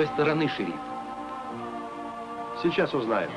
той стороны, шериф? Сейчас узнаем.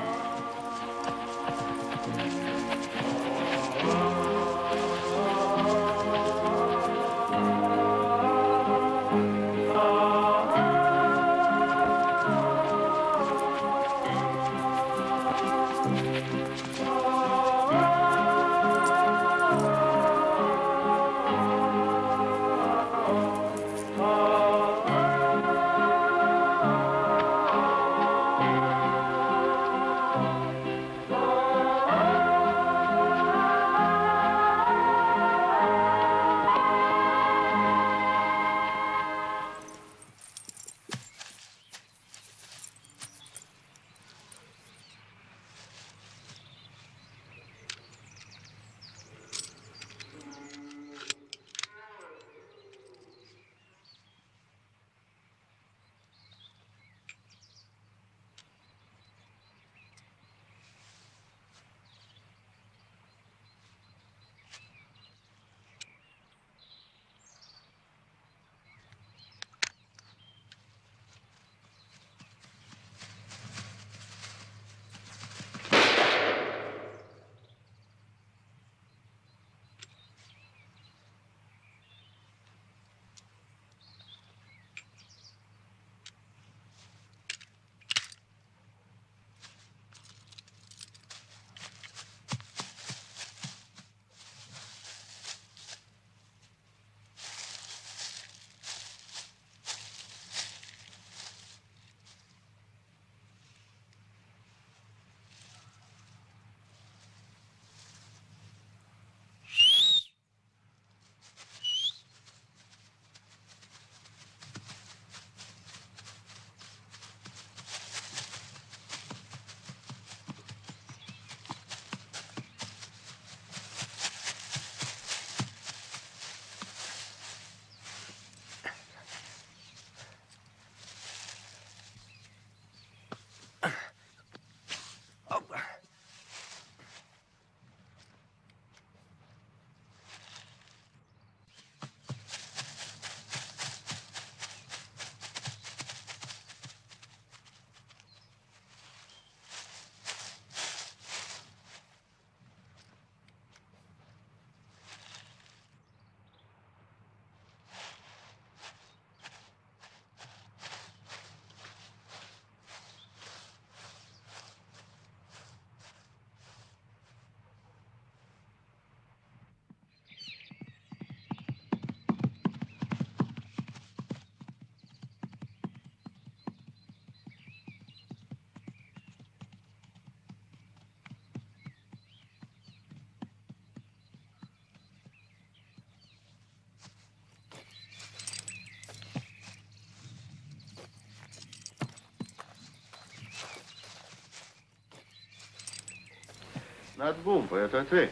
Надбумпа, это ты?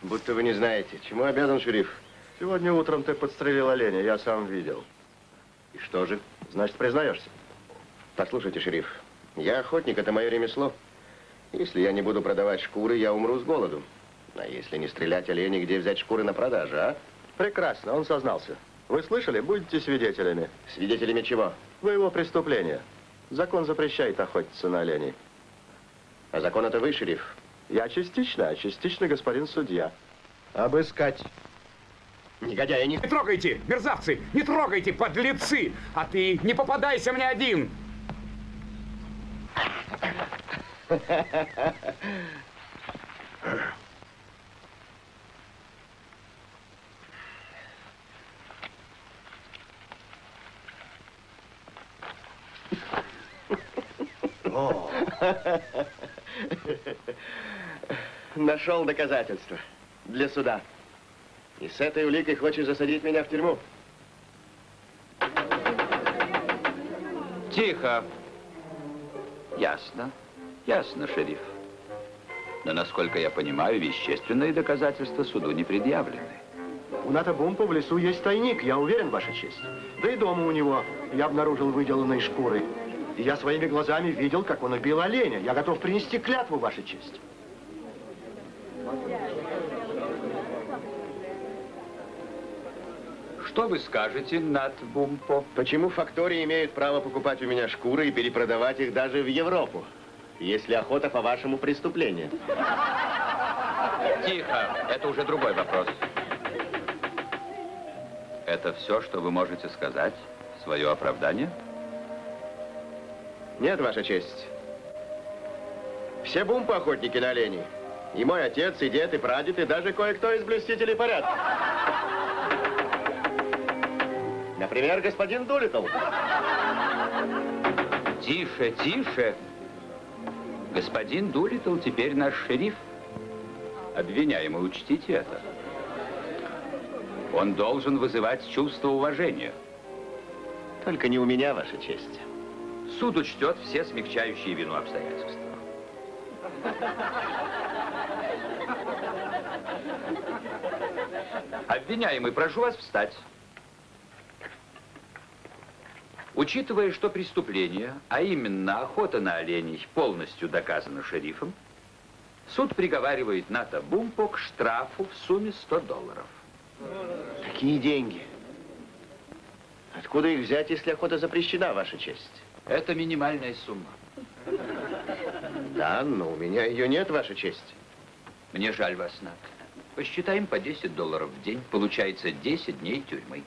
Будто вы не знаете. Чему обязан шериф? Сегодня утром ты подстрелил оленя, я сам видел. И что же? Значит, признаешься? Послушайте, шериф, я охотник, это мое ремесло. Если я не буду продавать шкуры, я умру с голоду. А если не стрелять оленей, где взять шкуры на продажу, а? Прекрасно, он сознался. Вы слышали? Будете свидетелями. Свидетелями чего? Своего преступления. Закон запрещает охотиться на оленей. А закон это вы, шериф? Я частично, а частично господин судья. Обыскать. Негодяи, не... Не трогайте, мерзавцы! Не трогайте, подлецы! А ты не попадайся мне один! Нашел доказательства для суда. И с этой уликой хочешь засадить меня в тюрьму? Тихо. Ясно. Ясно, шериф. Но, насколько я понимаю, вещественные доказательства суду не предъявлены. У Ната Бумпа в лесу есть тайник, я уверен, Ваша честь. Да и дома у него я обнаружил выделанные шкуры. Я своими глазами видел, как он убил оленя. Я готов принести клятву, Ваша честь. Что вы скажете, Нат Бумпо? Почему фактории имеют право покупать у меня шкуры и перепродавать их даже в Европу? Если охота по вашему преступлению. Тихо, это уже другой вопрос. Это все, что вы можете сказать? Свое оправдание? Нет, Ваша честь. Все бумпы охотники на оленей. И мой отец, и дед, и прадед, и даже кое-кто из блюстителей порядка. Например, господин Дулитл. Тише, тише. Господин Дулитл теперь наш шериф. Обвиняемый, учтите это. Он должен вызывать чувство уважения. Только не у меня, Ваша честь. Суд учтет все смягчающие вину обстоятельства. Обвиняемый, прошу вас встать. Учитывая, что преступление, а именно охота на оленей, полностью доказано шерифом, суд приговаривает Ната Бумпо к штрафу в сумме 100 долларов. Какие деньги? Откуда их взять, если охота запрещена, Ваша честь? Это минимальная сумма. Да, но у меня ее нет, Ваша честь. Мне жаль вас, Нат. Посчитаем по 10 долларов в день. Получается 10 дней тюрьмы.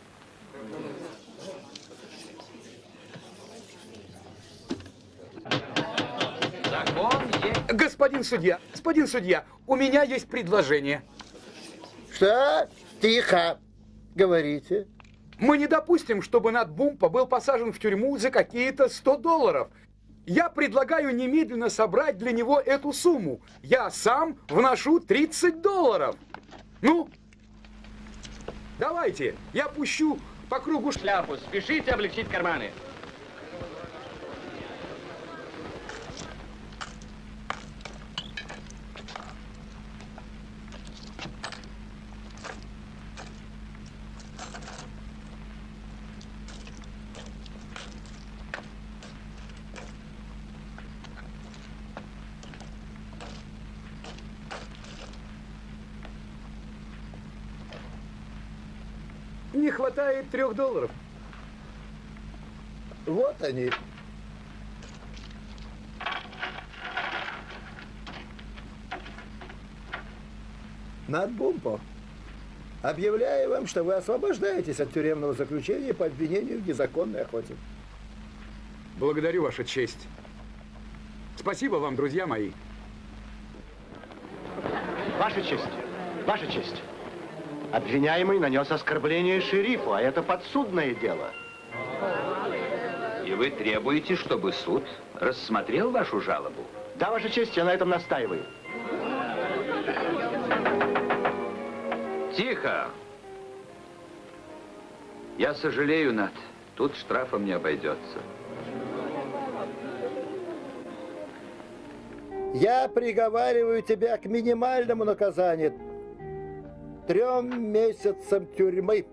Закон есть... Господин судья, господин судья, у меня есть предложение. Что? Тихо. Говорите. Мы не допустим, чтобы Нат Бумпа был посажен в тюрьму за какие-то 100 долларов. Я предлагаю немедленно собрать для него эту сумму. Я сам вношу 30 долларов. Ну, давайте, я пущу по кругу шляпу. Спешите облегчить карманы. Хватает трех долларов. Вот они. Над Бумпо. Объявляю вам, что вы освобождаетесь от тюремного заключения по обвинению в незаконной охоте. Благодарю, Ваша честь. Спасибо вам, друзья мои. Ваша честь, Ваша честь. Обвиняемый нанес оскорбление шерифу, а это подсудное дело. И вы требуете, чтобы суд рассмотрел вашу жалобу? Да, Ваша честь, я на этом настаиваю. Тихо! Я сожалею, Нат. Тут штрафом не обойдется. Я приговариваю тебя к минимальному наказанию. Трем месяцам тюрьмы.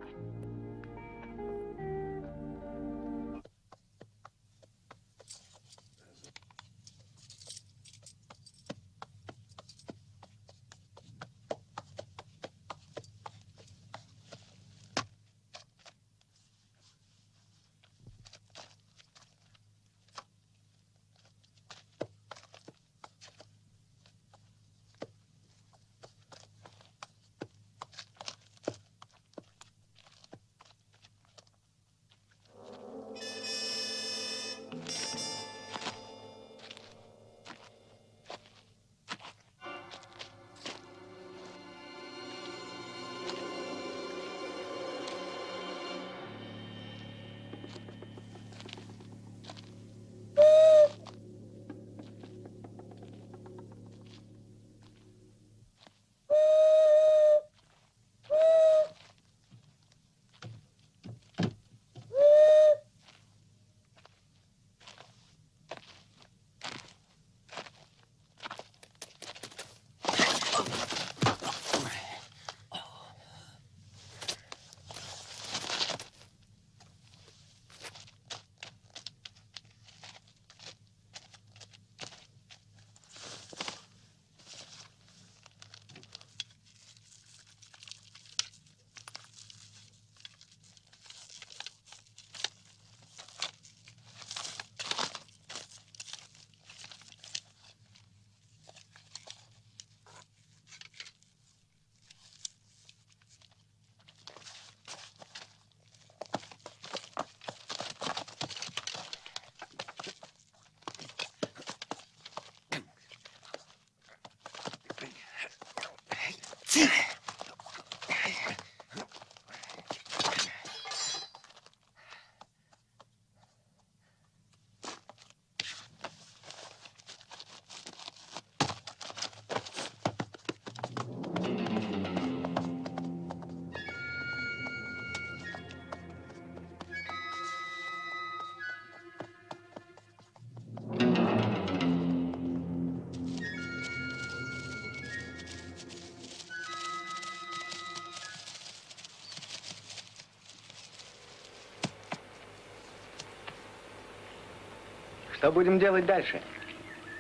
Что будем делать дальше?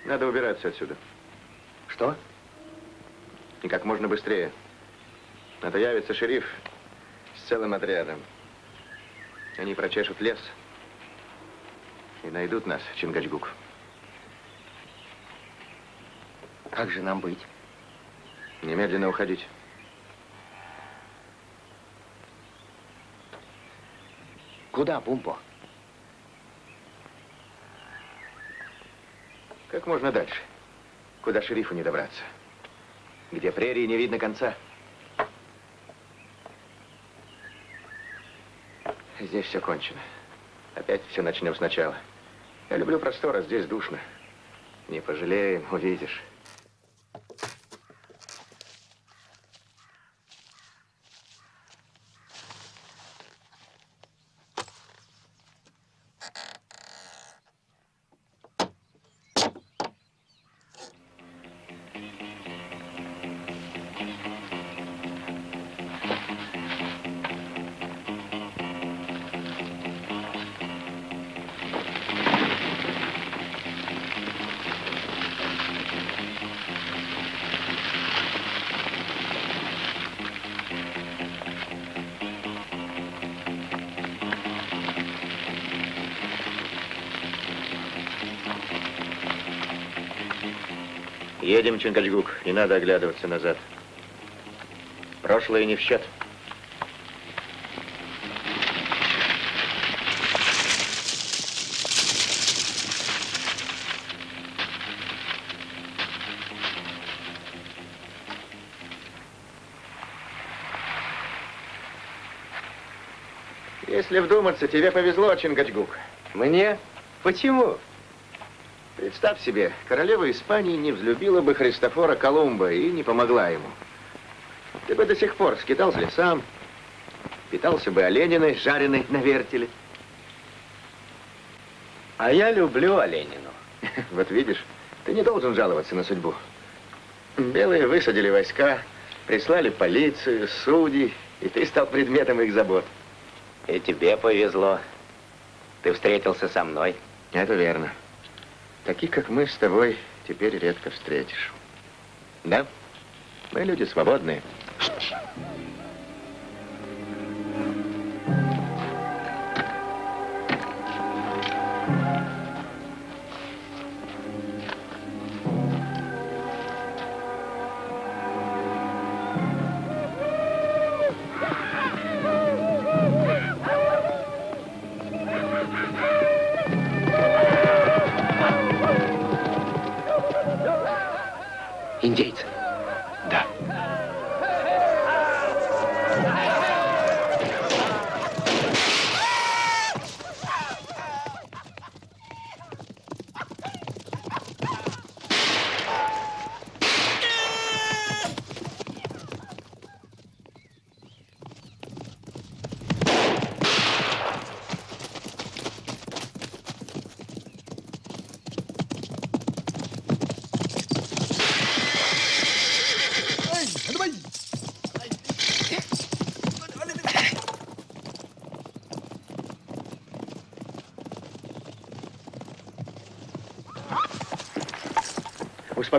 Надо убираться отсюда. Что? И как можно быстрее. То явится шериф с целым отрядом. Они прочешут лес и найдут нас, Чингачгук. Как же нам быть? Немедленно уходить. Куда, Бумпо? Как можно дальше? Куда шерифу не добраться? Где прерии не видно конца. Здесь все кончено. Опять все начнем сначала. Я люблю простор, а здесь душно. Не пожалеем, увидишь. Едем, Чингачгук. Не надо оглядываться назад. Прошлое не в счет. Если вдуматься, тебе повезло, Чингачгук. Мне? Почему? Представь себе, королева Испании не взлюбила бы Христофора Колумба и не помогла ему. Ты бы до сих пор скитался лесам, питался бы олениной, жареной на вертеле. А я люблю Оленину. Вот видишь, ты не должен жаловаться на судьбу. Белые высадили войска, прислали полицию, судей, и ты стал предметом их забот. И тебе повезло. Ты встретился со мной. Это верно. Таких, как мы с тобой, теперь редко встретишь. Да? Мы люди свободные.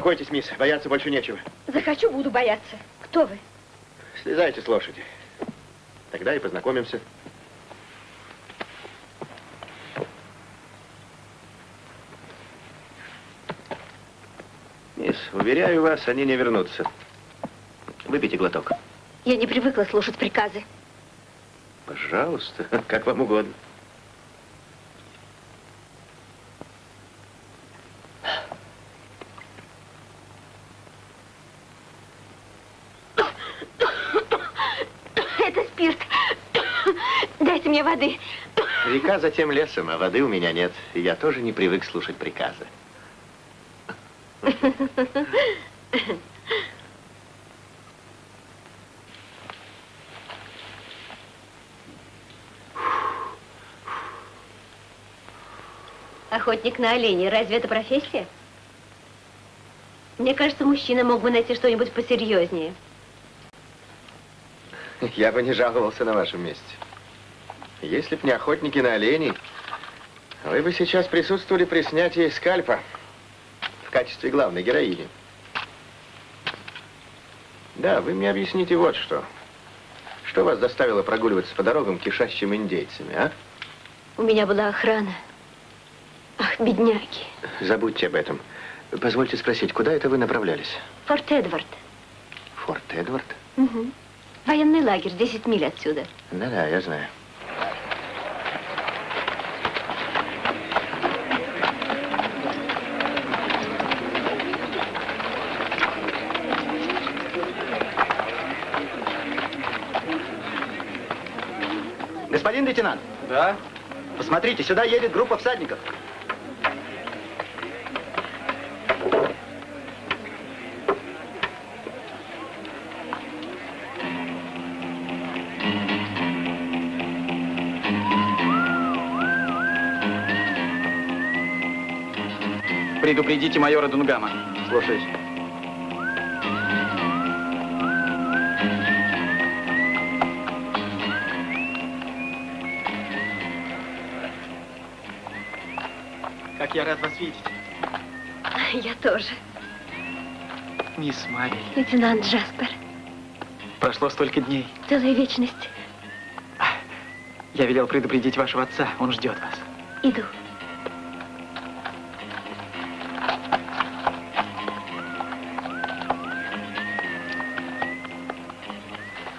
Успокойтесь, мисс, бояться больше нечего. Захочу, буду бояться. Кто вы? Слезайте с лошади. Тогда и познакомимся. Мисс, уверяю вас, они не вернутся. Выпейте глоток. Я не привыкла слушать приказы. Пожалуйста, как вам угодно. Это спирт. Дайте мне воды. Река за тем лесом, а воды у меня нет. И я тоже не привык слушать приказы. Охотник на оленей. Разве это профессия? Мне кажется, мужчина мог бы найти что-нибудь посерьезнее. Я бы не жаловался на вашем месте. Если б не охотники на оленей, Вы бы сейчас присутствовали при снятии скальпа в качестве главной героини. Да, вы мне объясните вот что. Что вас заставило прогуливаться по дорогам, кишащим индейцами, а? У меня была охрана. Ах, бедняки. Забудьте об этом. Позвольте спросить, куда это вы направлялись? Форт Эдвард. Форт Эдвард? Угу. Военный лагерь, 10 миль отсюда. Да-да, я знаю. Господин лейтенант. Да? Посмотрите, сюда едет группа всадников. Предупредите майора Дунгама. Слушаюсь. Я рад вас видеть. Я тоже. Мисс Мабель. Лейтенант Джаспер. Прошло столько дней. Целая вечность. Я велел предупредить вашего отца. Он ждет вас. Иду.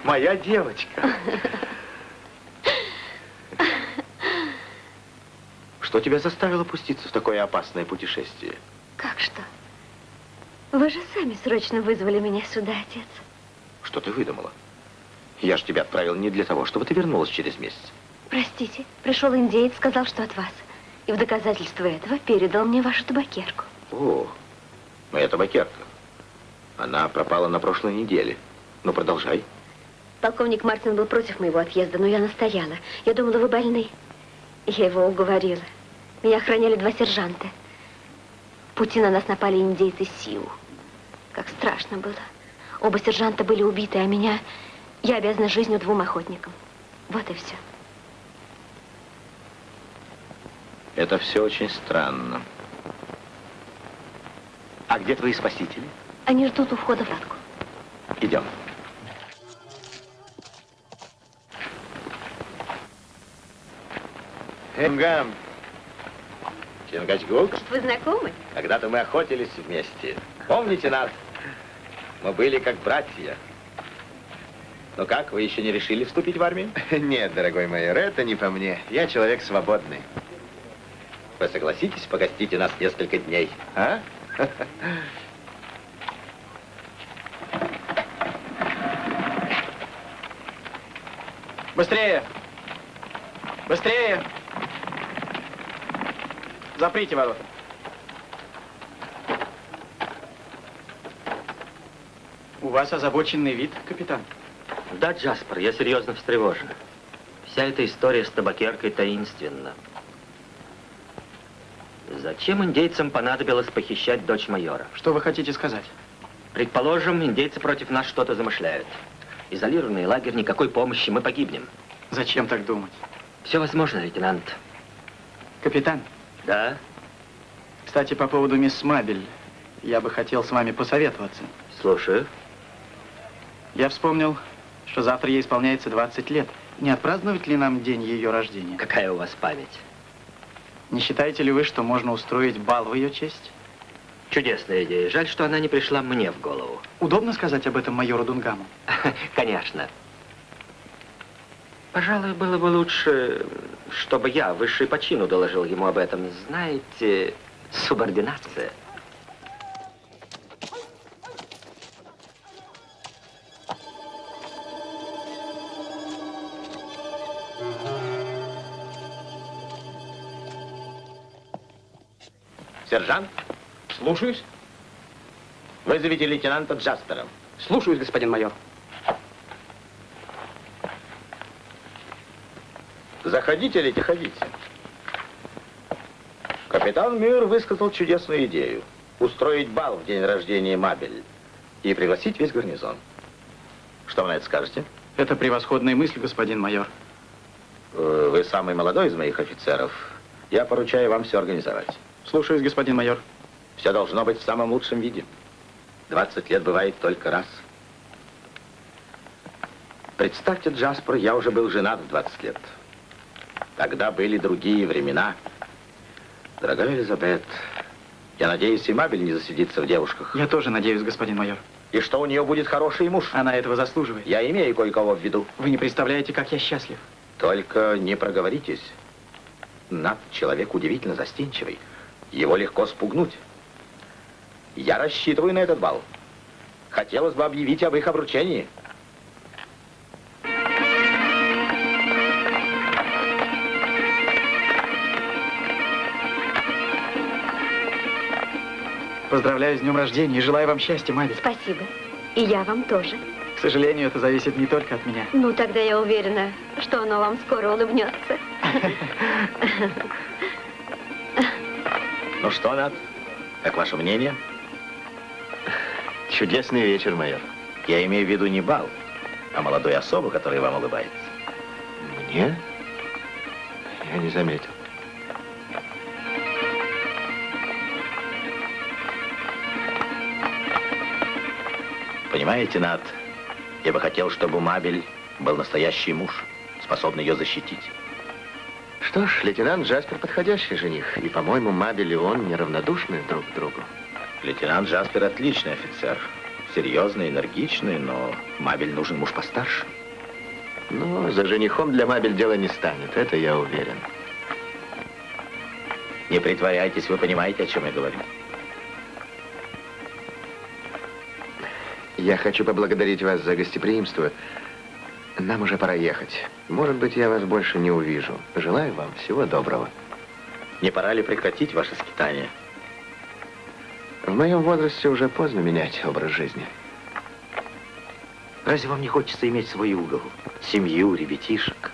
Моя девочка. Что тебя заставило пуститься в такое опасное путешествие? Как что? Вы же сами срочно вызвали меня сюда, отец. Что ты выдумала? Я же тебя отправил не для того, чтобы ты вернулась через месяц. Простите, пришел индеец, сказал, что от вас. И в доказательство этого передал мне вашу табакерку. О, моя табакерка. Она пропала на прошлой неделе. Ну, продолжай. Полковник Мартин был против моего отъезда, но я настояла. Я думала, вы больны. Я его уговорила. Меня охраняли два сержанта. В пути на нас напали индейцы Сиу. Как страшно было. Оба сержанта были убиты, а меня... Я обязана жизнью двум охотникам. Вот и все. Это все очень странно. А где твои спасители? Они ждут у входа в лодку. Идем. Эмгам. Чингачгук. Вы знакомы? Когда-то мы охотились вместе. Помните нас? Мы были как братья. Ну как, вы еще не решили вступить в армию? Нет, дорогой майор, это не по мне. Я человек свободный. Вы согласитесь погостить у нас несколько дней, а? Быстрее! Быстрее! Заприте ворота. У вас озабоченный вид, капитан. Да, Джаспер, я серьезно встревожен. Вся эта история с табакеркой таинственна. Зачем индейцам понадобилось похищать дочь майора? Что вы хотите сказать? Предположим, индейцы против нас что-то замышляют. Изолированный лагерь, никакой помощи, мы погибнем. Зачем так думать? Все возможно, лейтенант. Капитан, Да? кстати, по поводу мисс Мабель, я бы хотел с вами посоветоваться. Слушаю. Я вспомнил, что завтра ей исполняется 20 лет. Не отпраздновать ли нам день ее рождения? Какая у вас память? Не считаете ли вы, что можно устроить бал в ее честь? Чудесная идея. Жаль, что она не пришла мне в голову. Удобно сказать об этом майору Дунгаму? Конечно. Пожалуй, было бы лучше, чтобы я, высший по чину, доложил ему об этом. Знаете, субординация. Сержант, Слушаюсь. вызовите лейтенанта Джаспера. Слушаюсь, господин майор. Заходите, леди, ходите. Капитан Мюр высказал чудесную идею. Устроить бал в день рождения Мабель и пригласить весь гарнизон. Что вы на это скажете? Это превосходная мысль, господин майор. Э, Вы самый молодой из моих офицеров. Я поручаю вам все организовать. Слушаюсь, господин майор. Все должно быть в самом лучшем виде. 20 лет бывает только раз. Представьте, Джаспер, я уже был женат в 20 лет. Тогда были другие времена. Дорогая Элизабет, я надеюсь, и Мабель не засидится в девушках. Я тоже надеюсь, господин майор. И что у нее будет хороший муж. Она этого заслуживает. Я имею кое-кого в виду. Вы не представляете, как я счастлив. Только не проговоритесь. Над человек удивительно застенчивый. Его легко спугнуть. Я рассчитываю на этот бал. Хотелось бы объявить об их обручении. Поздравляю с днем рождения и желаю вам счастья, Мабель. Спасибо. И я вам тоже. К сожалению, это зависит не только от меня. Ну, тогда я уверена, что оно вам скоро улыбнется. Ну что, Над, как ваше мнение? Чудесный вечер, майор. Я имею в виду не бал, а молодой особу, которая вам улыбается. Мне? Я не заметил. Понимаете, Над, я бы хотел, чтобы Мабель был настоящий муж, способный ее защитить. Что ж, лейтенант Джаспер подходящий жених. И, по-моему, Мабель и он неравнодушны друг к другу. Лейтенант Джаспер отличный офицер. Серьезный, энергичный, но Мабель нужен муж постарше. Но за женихом для Мабель дело не станет, это я уверен. Не притворяйтесь, вы понимаете, о чем я говорю. Я хочу поблагодарить вас за гостеприимство. Нам уже пора ехать. Может быть, я вас больше не увижу. Желаю вам всего доброго. Не пора ли прекратить ваше скитание? В моем возрасте уже поздно менять образ жизни. Разве вам не хочется иметь свой угол? Семью, ребятишек?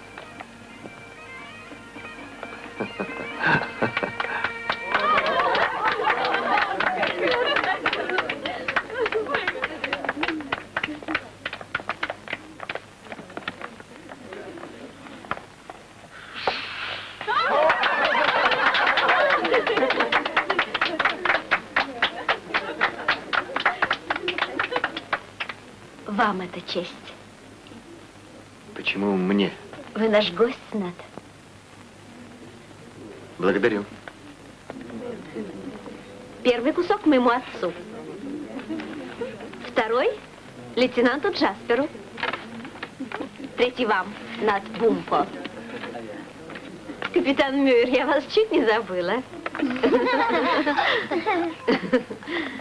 Вам это честь. Почему мне? Вы наш гость, Над. Благодарю. Первый кусок моему отцу. Второй лейтенанту Джасперу. Третий вам, Над Бумпо. Капитан Мюэр, я вас чуть не забыла.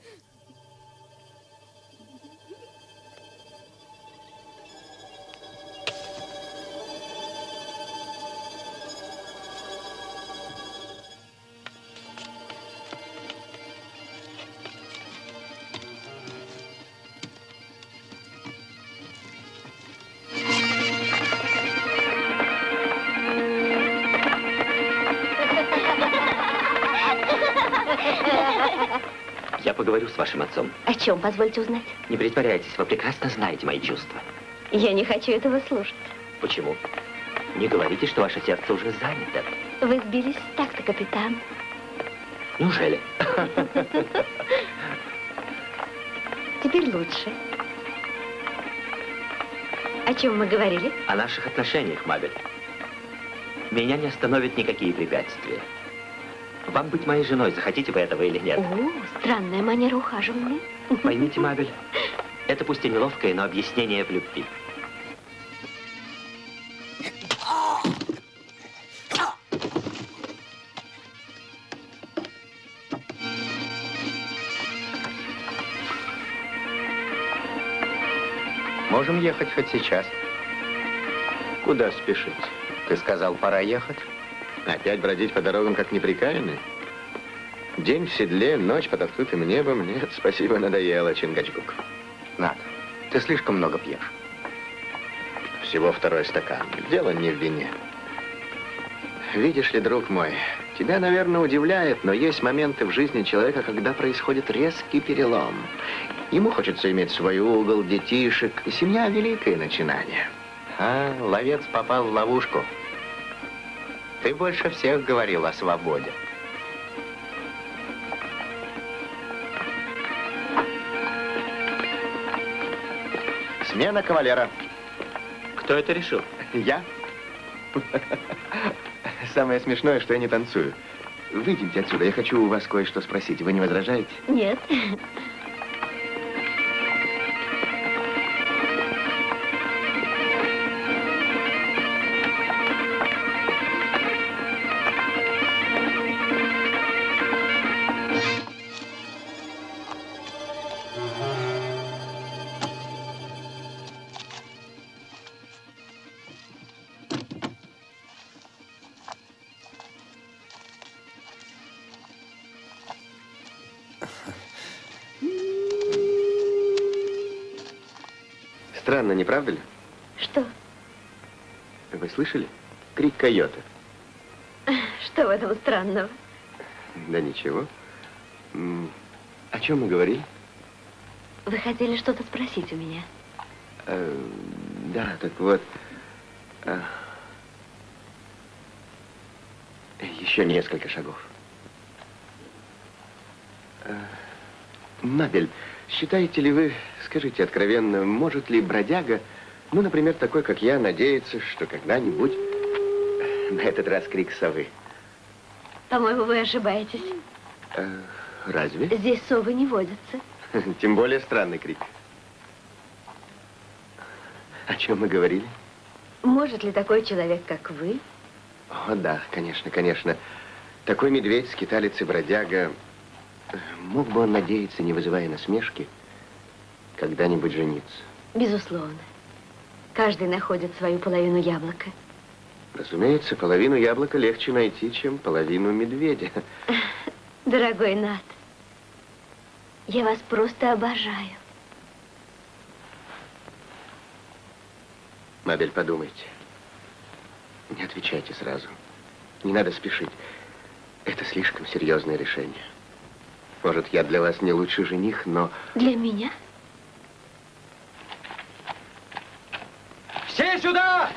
Я поговорю с вашим отцом. О чем, позвольте узнать? Не притворяйтесь, вы прекрасно знаете мои чувства. Я не хочу этого слушать. Почему? Не говорите, что ваше сердце уже занято. Вы сбились с такта, капитан. Неужели? Теперь лучше. О чем мы говорили? О наших отношениях, Мабель. Меня не остановят никакие препятствия. Вам быть моей женой, захотите вы этого или нет? О, странная манера ухаживания. Поймите, Мабель, это пусть и неловкое, но объяснение в любви. Можем ехать хоть сейчас. Куда спешить? Ты сказал, пора ехать? Опять бродить по дорогам, как неприкаянный? День в седле, ночь под открытым небом. Нет, спасибо, надоело, Чингачгук. Над, ты слишком много пьешь. Всего второй стакан. Дело не в вине. Видишь ли, друг мой, тебя, наверное, удивляет, но есть моменты в жизни человека, когда происходит резкий перелом. Ему хочется иметь свой угол, детишек, и семья – великое начинание. Ага, ловец попал в ловушку. Ты больше всех говорил о свободе. Смена кавалера. Кто это решил? Я? Самое смешное, что я не танцую. Выйдемте отсюда, я хочу у вас кое-что спросить. Вы не возражаете? Нет. Правда ли? Что? Вы слышали? Крик койота. Что в этом странного? Да ничего. О чем мы говорили? Вы хотели что-то спросить у меня? Э, да, так вот. а, еще несколько шагов. Э, Мабель, считаете ли вы, скажите откровенно, может ли бродяга, ну, например, такой, как я, надеяться, что когда-нибудь... На этот раз крик совы. По-моему, вы ошибаетесь. Э, разве? Здесь совы не водятся. Тем более странный крик. О чем мы говорили? Может ли такой человек, как вы, О, да, конечно, конечно. Такой медведь, скиталец и бродяга, э, мог бы он надеяться, не вызывая насмешки, когда-нибудь жениться. безусловно, каждый находит свою половину яблока. Разумеется, половину яблока легче найти, чем половину медведя. Дорогой Нат, я вас просто обожаю. Мабель, подумайте. Не отвечайте сразу. Не надо спешить. Это слишком серьезное решение. Может, я для вас не лучший жених, но... Для меня? Все сюда!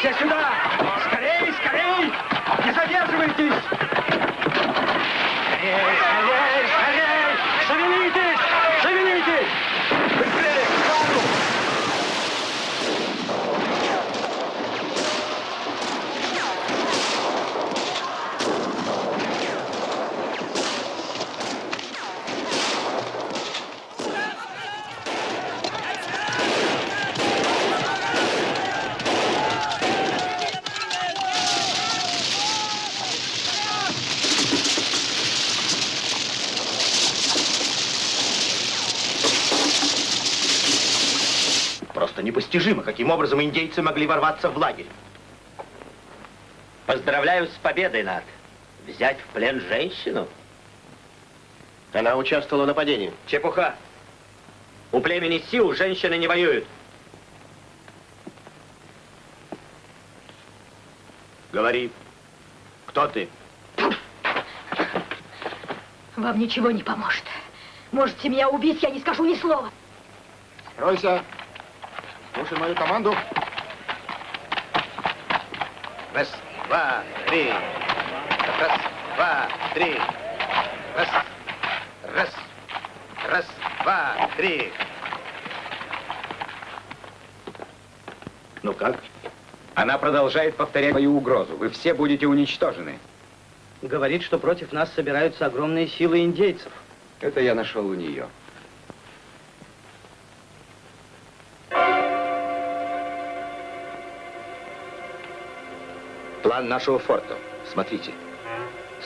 Все сюда! Скорей, непостижимо, каким образом индейцы могли ворваться в лагерь. Поздравляю с победой, Над. Взять в плен женщину? Она участвовала в нападении. Чепуха. У племени сил женщины не воюют. Говори, кто ты? Вам ничего не поможет. Можете меня убить, я не скажу ни слова. Ройся. Слушай мою команду. Раз, два, три. Раз, два, три. Раз, раз, раз, два, три. Ну как? Она продолжает повторять свою угрозу. Вы все будете уничтожены. Говорит, что против нас собираются огромные силы индейцев. Это я нашел у нее. План нашего форта. Смотрите.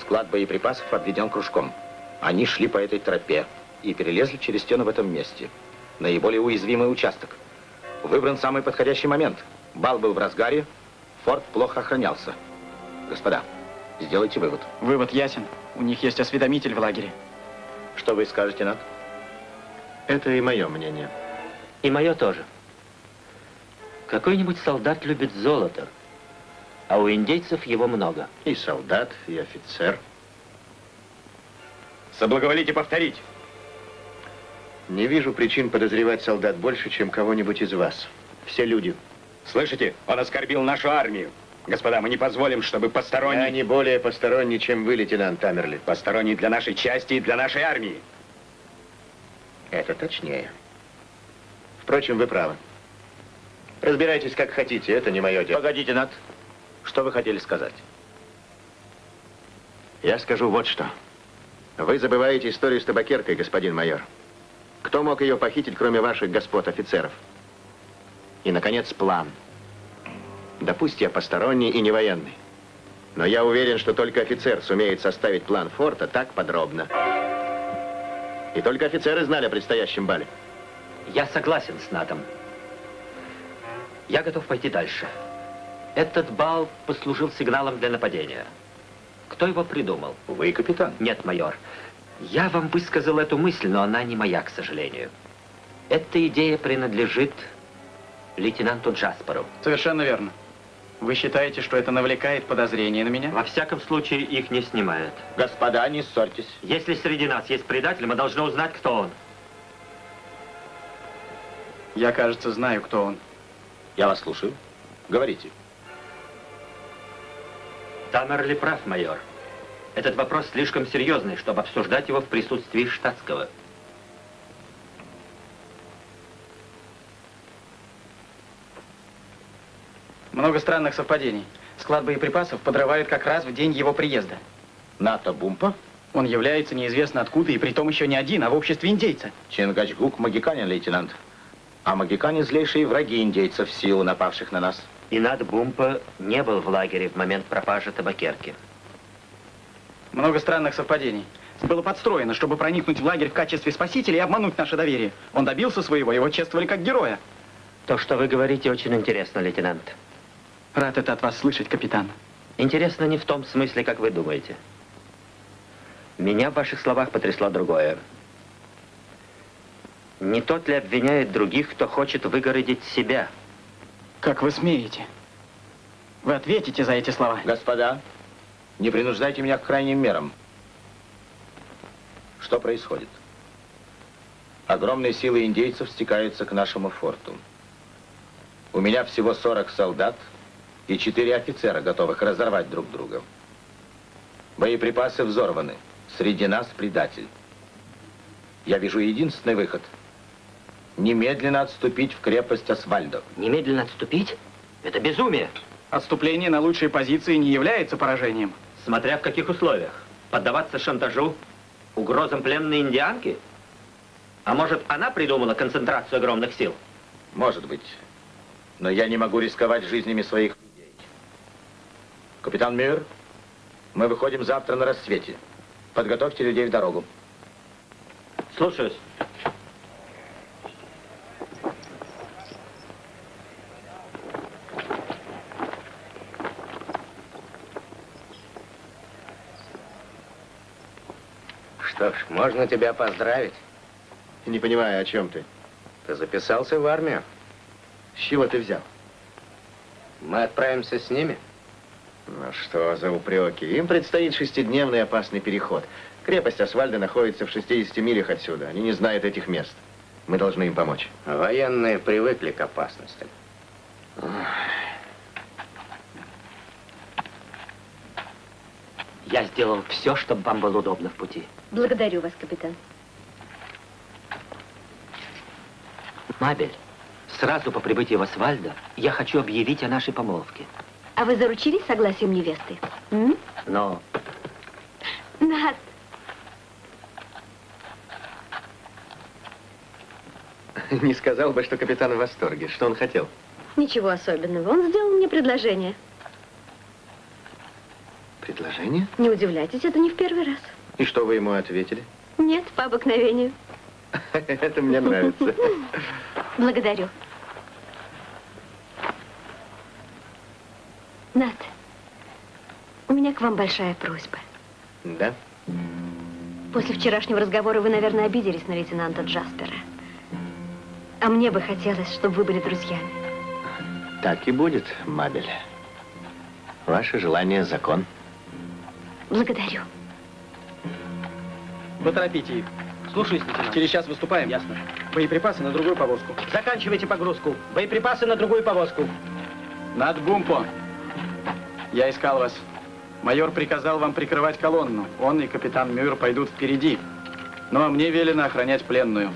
Склад боеприпасов обведен кружком. Они шли по этой тропе. и перелезли через стену в этом месте. Наиболее уязвимый участок. Выбран самый подходящий момент. Бал был в разгаре, форт плохо охранялся. Господа, сделайте вывод. Вывод ясен. У них есть осведомитель в лагере. Что вы скажете, Над? Это и мое мнение. И мое тоже. Какой-нибудь солдат любит золото, а у индейцев его много. И солдат, и офицер. Соблаговолите повторить. Не вижу причин подозревать солдат больше, чем кого-нибудь из вас. Все люди. Слышите? Он оскорбил нашу армию. Господа, мы не позволим, чтобы посторонний... Я не более посторонний, чем вы, лейтенант Тамерли. Посторонний для нашей части и для нашей армии. Это точнее. Впрочем, вы правы. Разбирайтесь, как хотите, это не мое дело. Погодите, Над. Что вы хотели сказать? Я скажу вот что. Вы забываете историю с табакеркой, господин майор. Кто мог ее похитить, кроме ваших господ офицеров? И, наконец, план. Да пусть я посторонний и не военный. Но я уверен, что только офицер сумеет составить план форта так подробно. И только офицеры знали о предстоящем бале. Я согласен с Натом. Я готов пойти дальше. Этот бал послужил сигналом для нападения. Кто его придумал? Вы, капитан. Нет, майор. Я вам высказал эту мысль, но она не моя, к сожалению. Эта идея принадлежит лейтенанту Джаспору. Совершенно верно. Вы считаете, что это навлекает подозрения на меня? Во всяком случае, их не снимает. Господа, не ссорьтесь. Если среди нас есть предатель, мы должны узнать, кто он. Я, кажется, знаю, кто он. Я вас слушаю. Говорите. Тамерли прав, майор. Этот вопрос слишком серьезный, чтобы обсуждать его в присутствии штатского. Много странных совпадений. Склад боеприпасов подрывают как раз в день его приезда. НАТО Бумпа? Он является неизвестно откуда, и притом еще не один, а в обществе индейца. Чингачгук магиканин, лейтенант. А магикане злейшие враги индейцев в силу напавших на нас. И Над Бумпа не был в лагере в момент пропажи табакерки. Много странных совпадений. Было подстроено, чтобы проникнуть в лагерь в качестве спасителя и обмануть наше доверие. Он добился своего, его чествовали как героя. То, что вы говорите, очень интересно, лейтенант. Рад это от вас слышать, капитан. Интересно не в том смысле, как вы думаете. Меня в ваших словах потрясло другое. Не тот ли обвиняет других, кто хочет выгородить себя? Как вы смеете? Вы ответите за эти слова. Господа, не принуждайте меня к крайним мерам. Что происходит? Огромные силы индейцев стекаются к нашему форту. У меня всего 40 солдат и 4 офицера, готовых разорвать друг друга. Боеприпасы взорваны. Среди нас предатель. Я вижу единственный выход. Немедленно отступить в крепость Асвальдо. Немедленно отступить? Это безумие. Отступление на лучшие позиции не является поражением. Смотря в каких условиях. Поддаваться шантажу, угрозам пленной индианки? А может, она придумала концентрацию огромных сил? Может быть. Но я не могу рисковать жизнями своих людей. Капитан Мюр, мы выходим завтра на рассвете. Подготовьте людей в дорогу. Слушаюсь. Что ж, можно тебя поздравить. Не понимаю, о чем ты. Ты записался в армию? С чего ты взял? Мы отправимся с ними. Ну что за упреки? Им предстоит шестидневный опасный переход. Крепость Асвальда находится в 60 милях отсюда. Они не знают этих мест. Мы должны им помочь. Военные привыкли к опасностям. Я сделал все, чтобы вам было удобно в пути. Благодарю вас, капитан. Мабель, сразу по прибытии в Асвальдо я хочу объявить о нашей помолвке. А вы заручились согласием невесты? М? Но Над, Не сказал бы, что капитан в восторге. Что он хотел? ничего особенного. Он сделал мне предложение. Предложение? Не удивляйтесь, это не в первый раз. И что вы ему ответили? Нет, по обыкновению. Это мне нравится. Благодарю. Над, у меня к вам большая просьба. Да? После вчерашнего разговора вы, наверное, обиделись на лейтенанта Джаспера. А мне бы хотелось, чтобы вы были друзьями. Так и будет, Мабель. Ваше желание – закон. Благодарю. Поторопите их. Слушаюсь, лейтенант. Через час выступаем. Ясно. Боеприпасы на другую повозку. Заканчивайте погрузку. Боеприпасы на другую повозку. Над Бумпо. Я искал вас. Майор приказал вам прикрывать колонну. Он и капитан Мюр пойдут впереди. Ну, а мне велено охранять пленную.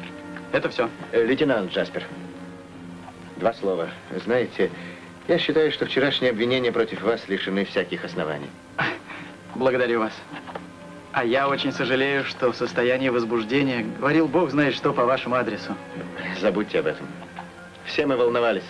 Это все. Э, Лейтенант Джаспер, два слова. Знаете, я считаю, что вчерашние обвинения против вас лишены всяких оснований. Благодарю вас. А я очень сожалею, что в состоянии возбуждения говорил Бог знает что по вашему адресу. Забудьте об этом. Все мы волновались.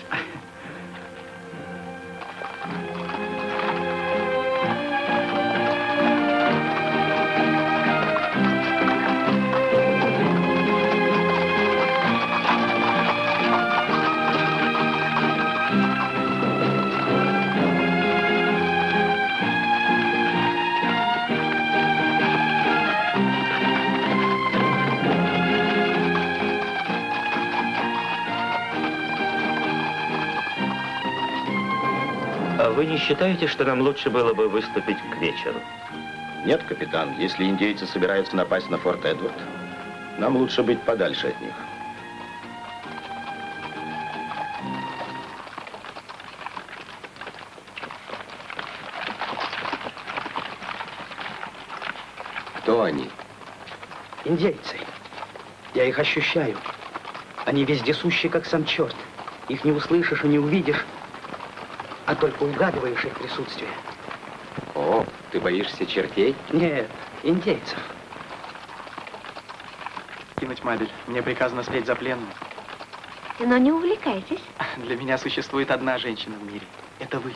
Считаете, что нам лучше было бы выступить к вечеру? Нет, капитан, если индейцы собираются напасть на форт Эдвард, нам лучше быть подальше от них. Кто они? Индейцы. Я их ощущаю. Они вездесущи, как сам черт. Их не услышишь и не увидишь, только угадываешь их присутствие. О, ты боишься чертей? Нет, индейцев. Кинуть Мабель. Мне приказано следить за пленным. Но не увлекайтесь. Для меня существует одна женщина в мире. Это вы.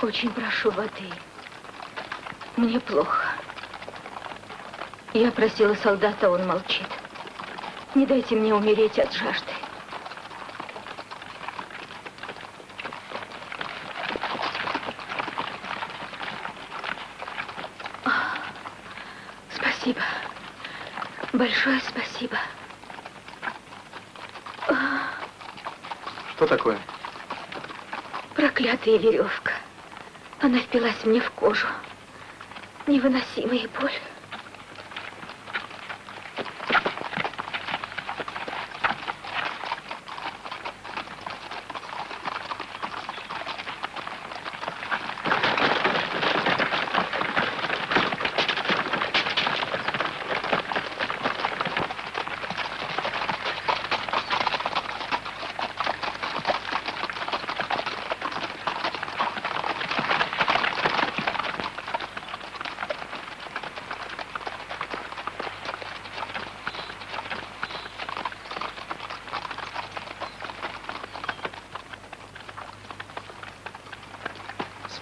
Очень прошу воды. Мне плохо. Я просила солдата, он молчит. Не дайте мне умереть от жажды. Спасибо. Большое спасибо. Что такое? Проклятая веревка. Она впилась мне в кожу. Невыносимая боль.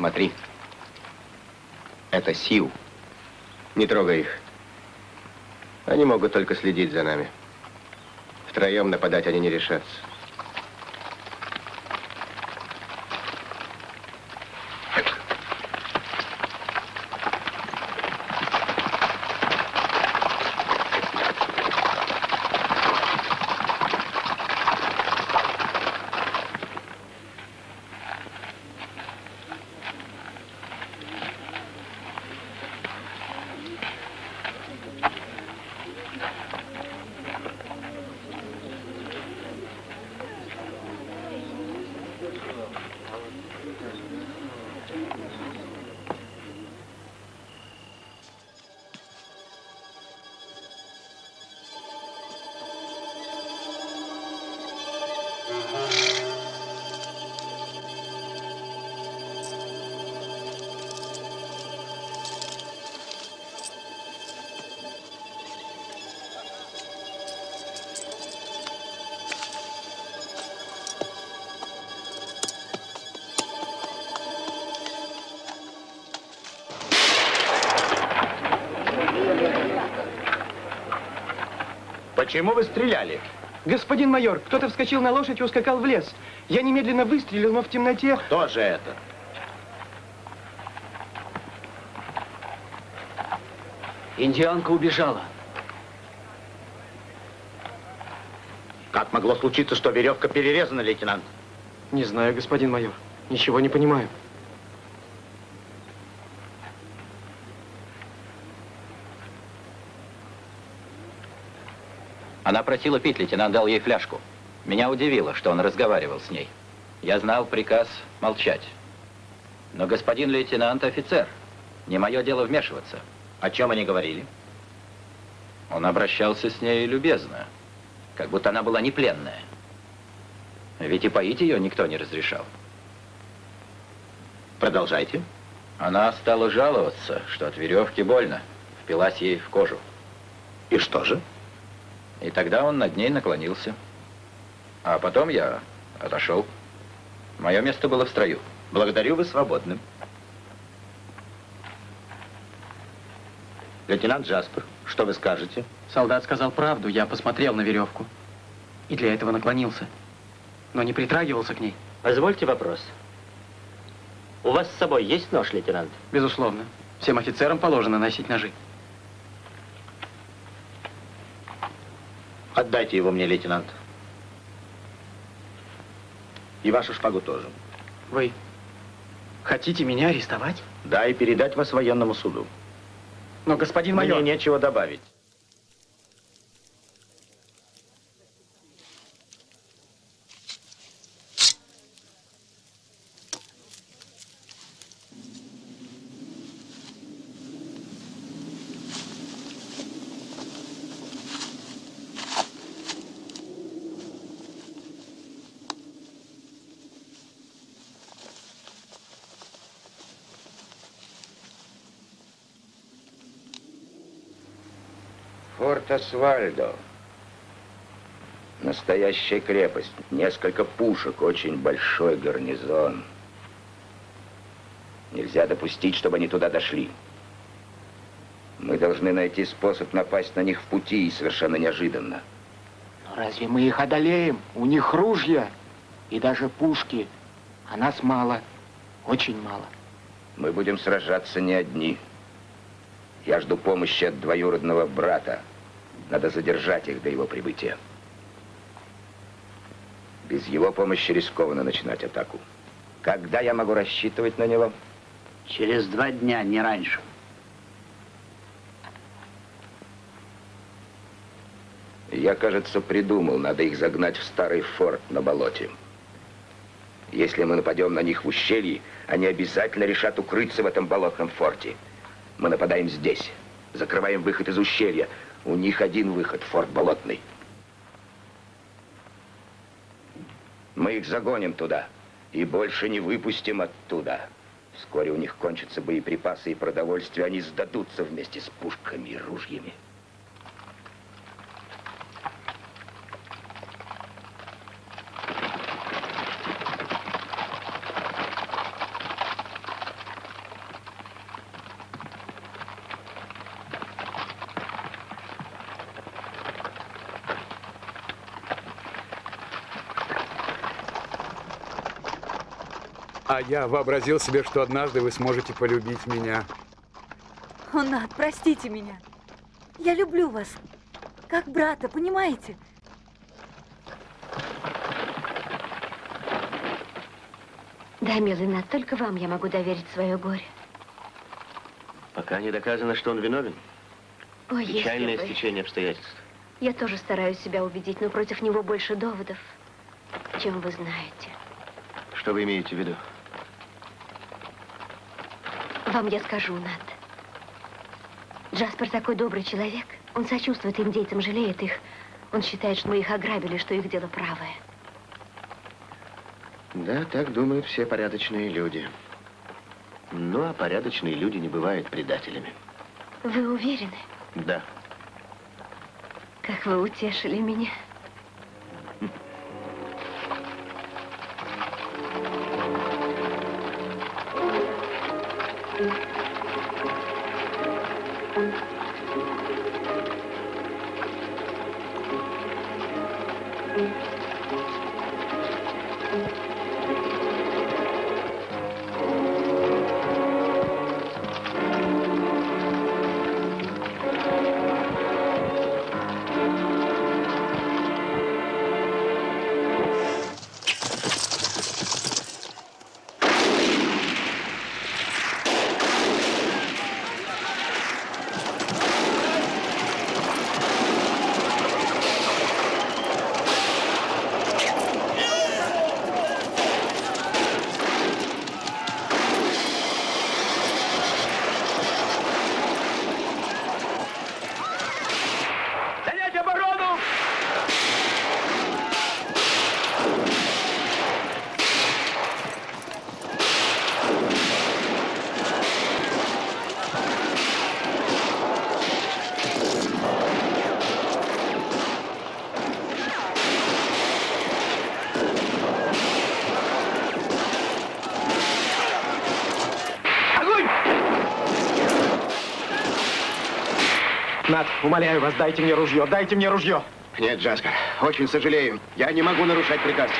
Смотри. Это Сиу. Не трогай их. Они могут только следить за нами. Втроем нападать они не решатся. Почему вы стреляли? Господин майор, кто-то вскочил на лошадь и ускакал в лес. Я немедленно выстрелил, но в темноте... Кто же это? Индианка убежала. Как могло случиться, что веревка перерезана, лейтенант? Не знаю, господин майор. Ничего не понимаю. Просила пить, лейтенант дал ей фляжку. Меня удивило, что он разговаривал с ней. Я знал приказ молчать. Но господин лейтенант офицер. Не мое дело вмешиваться. О чем они говорили? Он обращался с ней любезно, как будто она была не пленная. Ведь и поить ее никто не разрешал. Продолжайте. Она стала жаловаться, что от веревки больно. Впилась ей в кожу. И что же? И тогда он над ней наклонился. А потом я отошел. Мое место было в строю. Благодарю, вы свободны. Лейтенант Джаспер, что вы скажете? Солдат сказал правду, я посмотрел на веревку. И для этого наклонился. Но не притрагивался к ней. Позвольте вопрос. У вас с собой есть нож, лейтенант? Безусловно. Всем офицерам положено носить ножи. Отдайте его мне, лейтенант. И вашу шпагу тоже. Вы хотите меня арестовать? Да, и передать вас военному суду. Но, господин майор... Мне нечего добавить. Форт Асвальдо. Настоящая крепость. Несколько пушек, очень большой гарнизон. Нельзя допустить, чтобы они туда дошли. Мы должны найти способ напасть на них в пути и совершенно неожиданно. Но разве мы их одолеем? У них ружья и даже пушки. А нас мало, очень мало. Мы будем сражаться не одни. Я жду помощи от двоюродного брата. Надо задержать их до его прибытия. Без его помощи рискованно начинать атаку. Когда я могу рассчитывать на него? Через два дня, не раньше. Я, кажется, придумал. Надо их загнать в старый форт на болоте. Если мы нападем на них в ущелье, они обязательно решат укрыться в этом болотном форте. Мы нападаем здесь, закрываем выход из ущелья. У них один выход, форт Болотный. Мы их загоним туда и больше не выпустим оттуда. Вскоре у них кончатся боеприпасы и продовольствие. Они сдадутся вместе с пушками и ружьями. Я вообразил себе, что однажды вы сможете полюбить меня. О, Над, простите меня. Я люблю вас. Как брата, понимаете? Да, милый Над, только вам я могу доверить свое горе. Пока не доказано, что он виновен. Ой, если Печальное бы. стечение обстоятельств. Я тоже стараюсь себя убедить, но против него больше доводов, чем вы знаете. Что вы имеете в виду? Вам я скажу, Над. Джаспер такой добрый человек. Он сочувствует индейцам, жалеет их. Он считает, что мы их ограбили, что их дело правое. Да, так думают все порядочные люди. Ну, а порядочные люди не бывают предателями. Вы уверены? Да. Как вы утешили меня. Умоляю вас, дайте мне ружье, дайте мне ружье. Нет, Джаспер, очень сожалею. Я не могу нарушать приказ.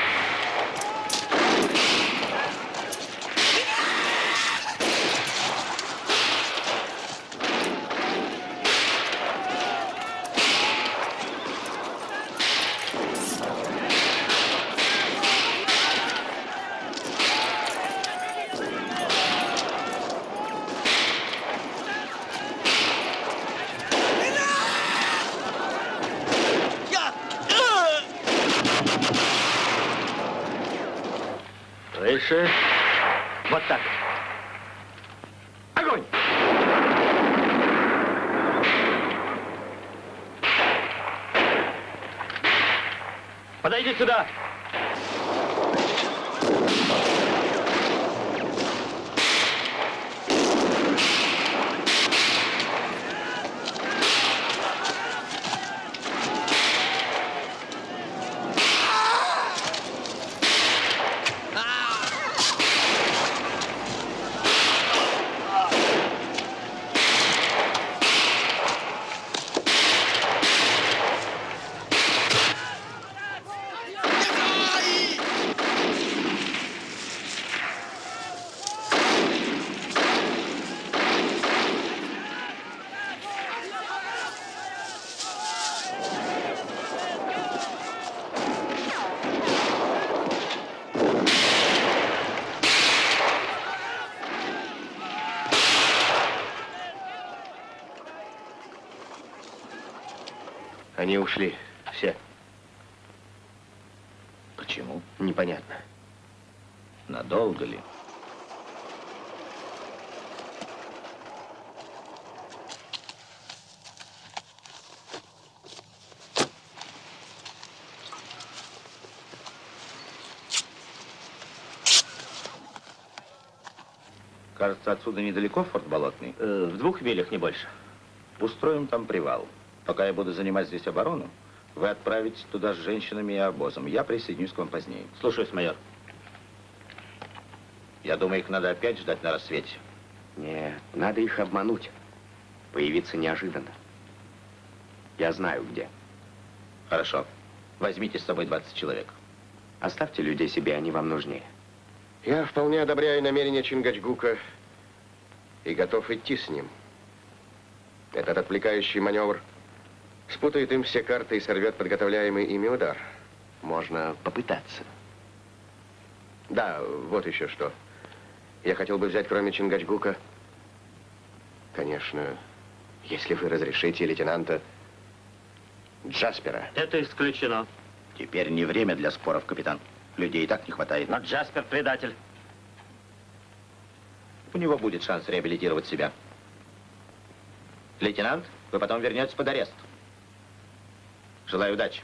Выше. Вот так. Огонь! Подойди сюда. Они ушли. Все. Почему? Непонятно. Надолго ли? Кажется, отсюда недалеко форт Болотный. Э, в двух милях, не больше. Устроим там привал. Пока я буду занимать здесь оборону, вы отправитесь туда с женщинами и обозом. Я присоединюсь к вам позднее. Слушаюсь, майор. Я думаю, их надо опять ждать на рассвете. Нет, надо их обмануть. Появиться неожиданно. Я знаю где. Хорошо. Возьмите с собой 20 человек. Оставьте людей себе, они вам нужнее. Я вполне одобряю намерение Чингачгука и готов идти с ним. Этот отвлекающий маневр спутает им все карты и сорвет подготовляемый ими удар. Можно попытаться. Да, вот еще что. Я хотел бы взять, кроме Чингачгука, конечно, если вы разрешите, лейтенанта Джаспера. Это исключено. Теперь не время для споров, капитан. Людей и так не хватает. Но Джаспер предатель. У него будет шанс реабилитировать себя. Лейтенант, вы потом вернетесь под арест. Желаю удачи.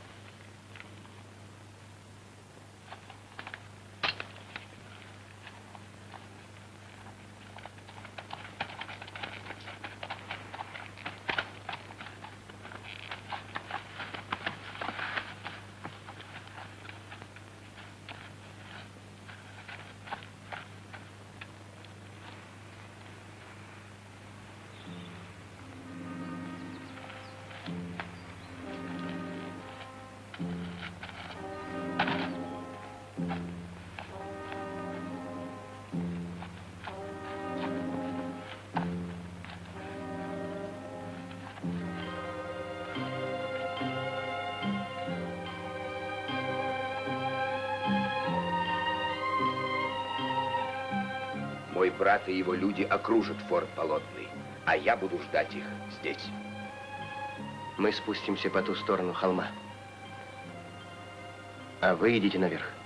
Брат и его люди окружат форт Болотный, а я буду ждать их здесь. Мы спустимся по ту сторону холма. А вы идите наверх.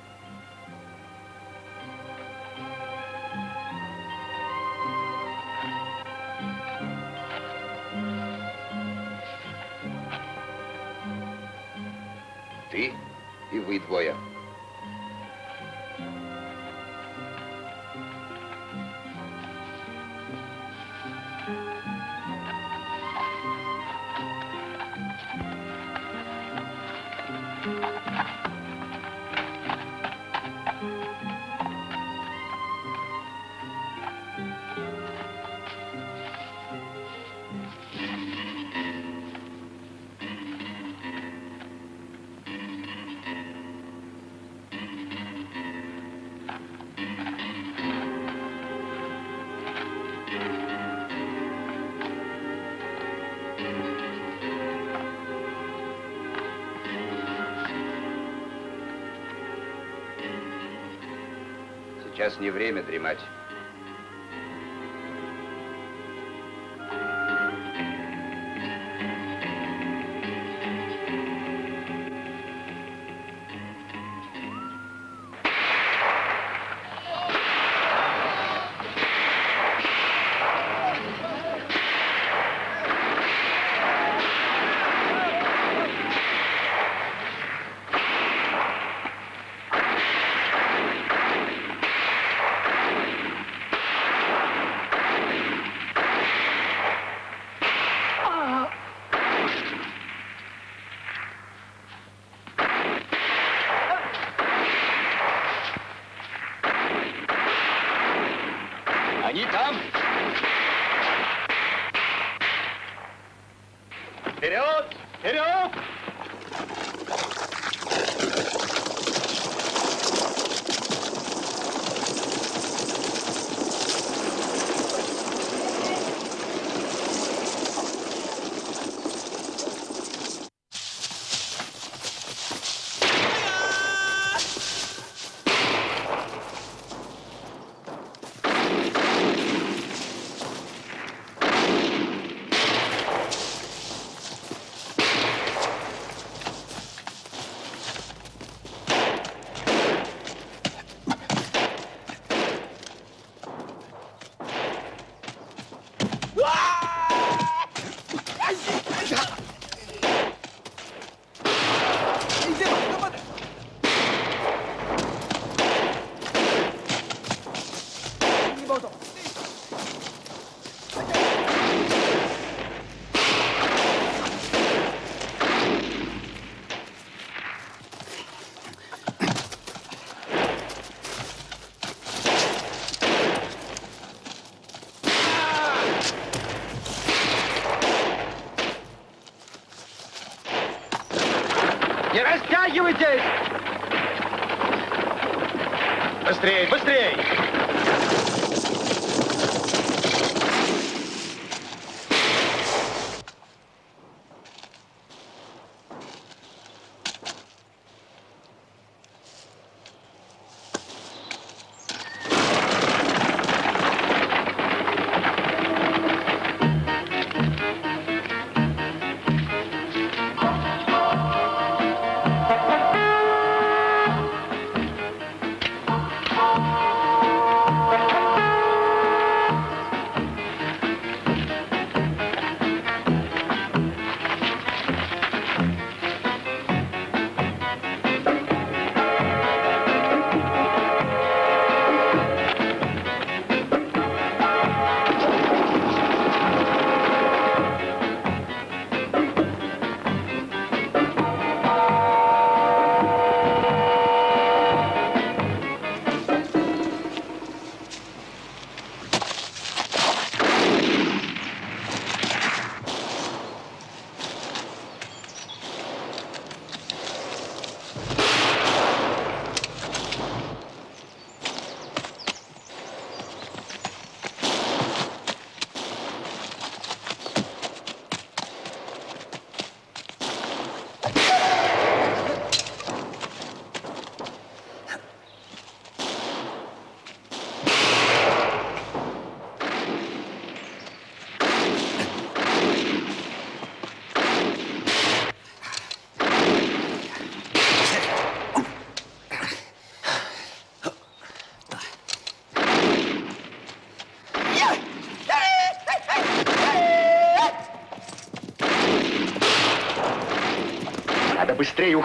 Сейчас не время дремать. you it is.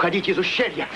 Уходите из ущелья!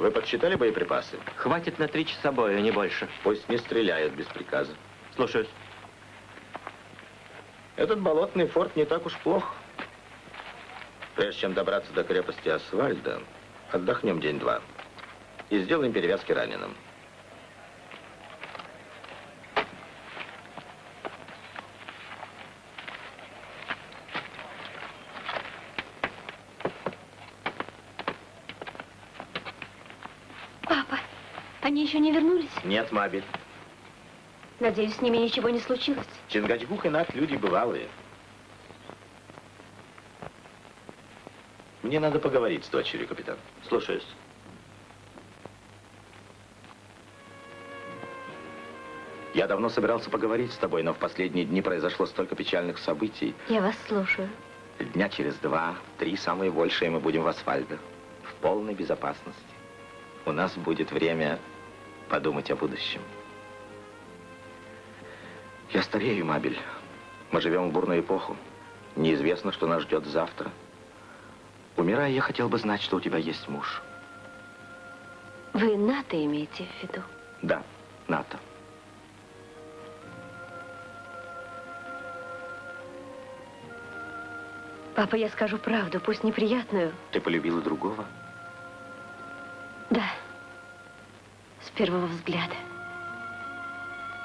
Вы подсчитали боеприпасы? Хватит на три часа боя, не больше. Пусть не стреляют без приказа. Слушаюсь. Этот болотный форт не так уж плох. Прежде чем добраться до крепости Асфальда, отдохнем день-два и сделаем перевязки раненым. Папа, они еще не вернулись? Нет, Мабель. Надеюсь, с ними ничего не случилось. Чингачгук и Нат люди бывалые. Мне надо поговорить с дочерью, капитан. Слушаюсь. Я давно собирался поговорить с тобой, но в последние дни произошло столько печальных событий. Я вас слушаю. Дня через два, три самые большие мы будем в асфальте. В полной безопасности. У нас будет время подумать о будущем. Я старею, Мабель. Мы живем в бурную эпоху. Неизвестно, что нас ждет завтра. Умирая, я хотел бы знать, что у тебя есть муж. Вы НАТО имеете в виду? Да, НАТО. Папа, я скажу правду, пусть неприятную. Ты полюбила другого? Первого взгляда.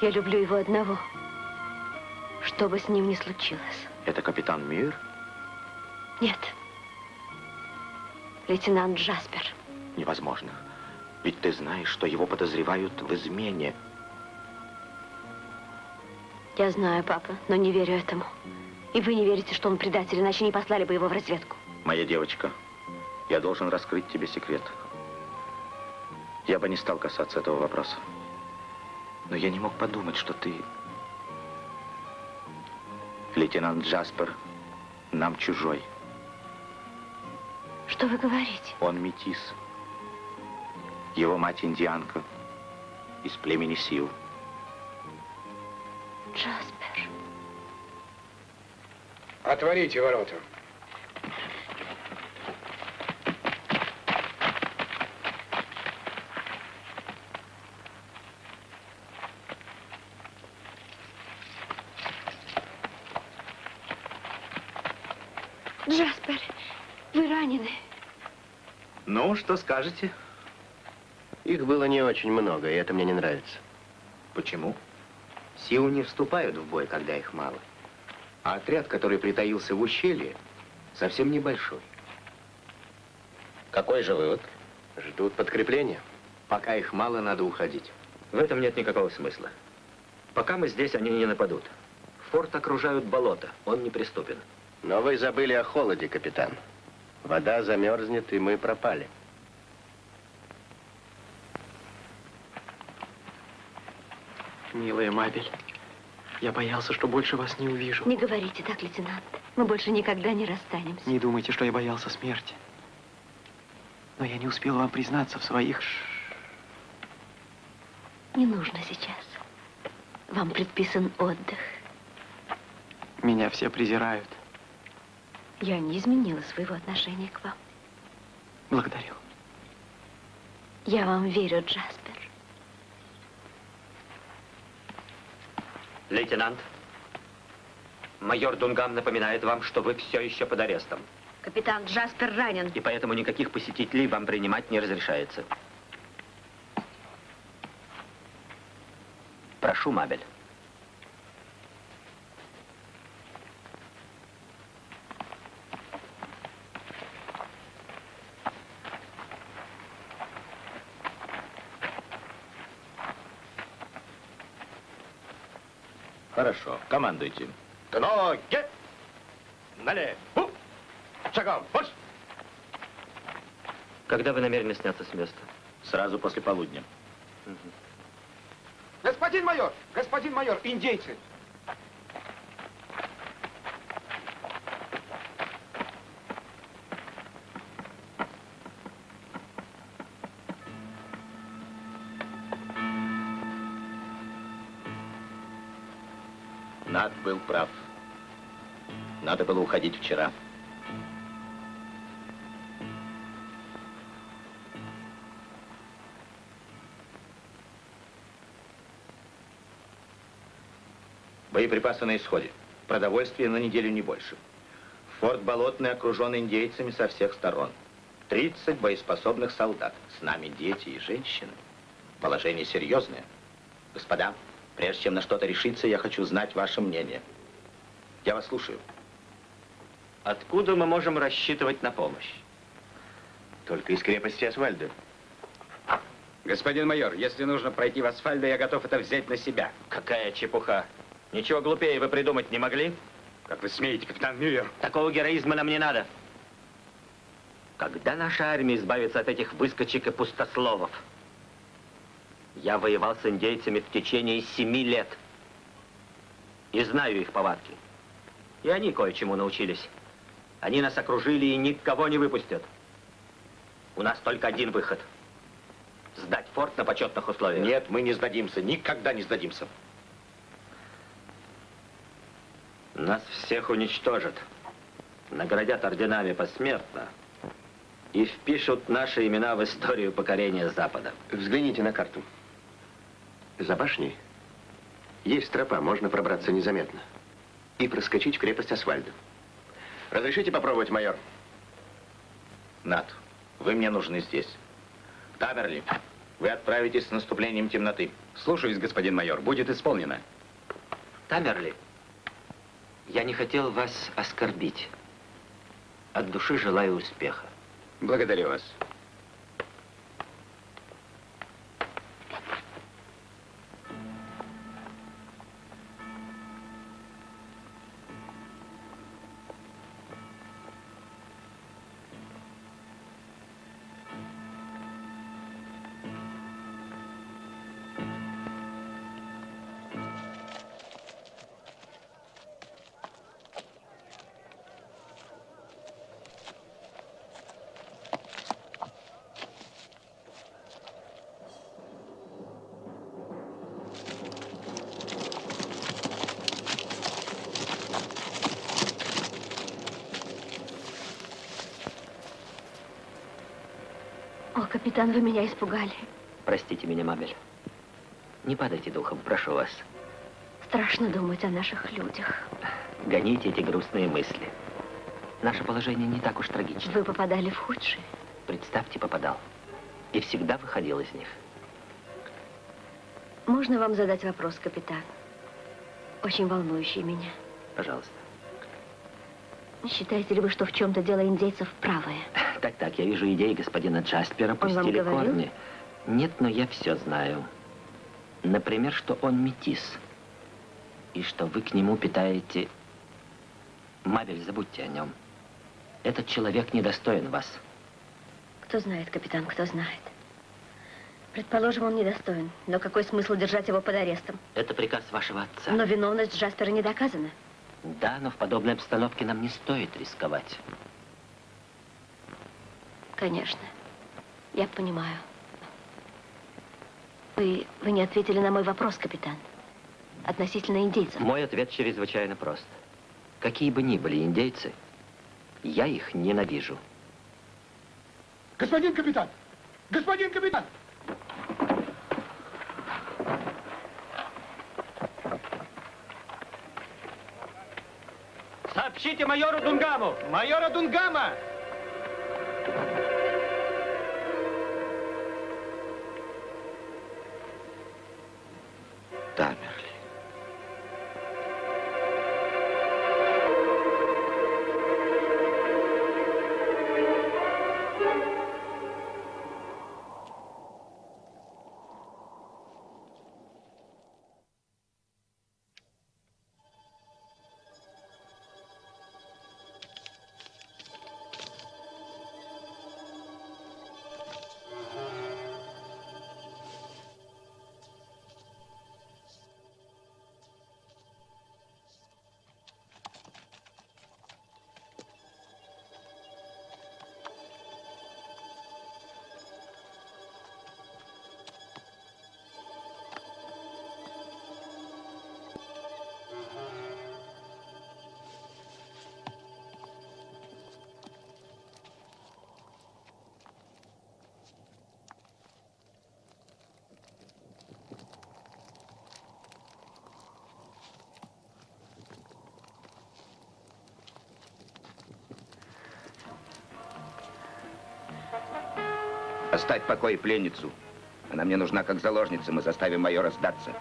Я люблю его одного. Что бы с ним ни случилось. Это капитан Мир? Нет. Лейтенант Джаспер. Невозможно. Ведь ты знаешь, что его подозревают в измене. Я знаю, папа, но не верю этому. И вы не верите, что он предатель, иначе не послали бы его в разведку. Моя девочка, я должен раскрыть тебе секрет. Я бы не стал касаться этого вопроса. Но я не мог подумать, что ты... Лейтенант Джаспер нам чужой. Что вы говорите? Он метис. Его мать индианка из племени Сил. Джаспер. Отворите ворота. Джаспер, вы ранены. Ну, что скажете? Их было не очень много, и это мне не нравится. Почему? Силы не вступают в бой, когда их мало. А отряд, который притаился в ущелье, совсем небольшой. Какой же вывод? Ждут подкрепления. Пока их мало, надо уходить. В этом нет никакого смысла. Пока мы здесь, они не нападут. Форт окружают болото, он неприступен. Но вы забыли о холоде, капитан. Вода замерзнет, и мы пропали. Милая Мабель, я боялся, что больше вас не увижу. Не говорите так, лейтенант. Мы больше никогда не расстанемся. Не думайте, что я боялся смерти. Но я не успел вам признаться в своих... Не нужно сейчас. Вам предписан отдых. Меня все презирают. Я не изменила своего отношения к вам. Благодарю. Я вам верю, Джаспер. Лейтенант, майор Дунгам напоминает вам, что вы все еще под арестом. Капитан Джаспер ранен. И поэтому никаких посетителей вам принимать не разрешается. Прошу, Мабель. Хорошо, командуйте. К ноге! Налево! Шагом, марш! Когда вы намерены сняться с места? Сразу после полудня. Господин майор, господин майор, индейцы. Был прав. Надо было уходить вчера. Боеприпасы на исходе. Продовольствие на неделю не больше. Форт Болотный окружен индейцами со всех сторон. 30 боеспособных солдат. С нами дети и женщины. Положение серьезное. Господа, прежде чем на что-то решиться, я хочу знать ваше мнение. Я вас слушаю. Откуда мы можем рассчитывать на помощь? Только из крепости Асфальда. Господин майор, если нужно пройти в асфальде, я готов это взять на себя. Какая чепуха. Ничего глупее вы придумать не могли? Как вы смеете, капитан Мюллер? Такого героизма нам не надо. Когда наша армия избавится от этих выскочек и пустословов? Я воевал с индейцами в течение семи лет. И знаю их повадки. И они кое-чему научились. Они нас окружили и никого не выпустят. У нас только один выход. Сдать форт на почетных условиях. Нет, мы не сдадимся, никогда не сдадимся. Нас всех уничтожат, наградят орденами посмертно и впишут наши имена в историю покорения Запада. Взгляните на карту. За башней есть тропа, можно пробраться незаметно и проскочить в крепость Асфальда. Разрешите попробовать, майор? Над, вы мне нужны здесь. Таберли, вы отправитесь с наступлением темноты. Слушаюсь, господин майор. Будет исполнено. Тамерли, я не хотел вас оскорбить. От души желаю успеха. Благодарю вас. Капитан, вы меня испугали. Простите меня, Мабель. Не падайте духом, прошу вас. Страшно думать о наших людях. Гоните эти грустные мысли. Наше положение не так уж трагично. Вы попадали в худшие. Представьте, попадал. И всегда выходил из них. Можно вам задать вопрос, капитан? Очень волнующий меня. Пожалуйста. Считаете ли вы, что в чем-то дело индейцев правое? Так-так, я вижу идеи господина Джаспера пустили корни. Нет, но я все знаю. Например, что он метис. И что вы к нему питаете... Мабель, забудьте о нем. Этот человек недостоин вас. Кто знает, капитан, кто знает. Предположим, он недостоин. Но какой смысл держать его под арестом? Это приказ вашего отца. Но виновность Джаспера не доказана. Да, но в подобной обстановке нам не стоит рисковать. Конечно. Я понимаю. Вы, вы не ответили на мой вопрос, капитан. Относительно индейцев. Мой ответ чрезвычайно прост. Какие бы ни были индейцы, я их ненавижу. Господин капитан! Господин капитан! Сообщите майору Дунгаму! Майора Дунгама! Оставь в покое пленницу. Она мне нужна как заложница. Мы заставим майора сдаться.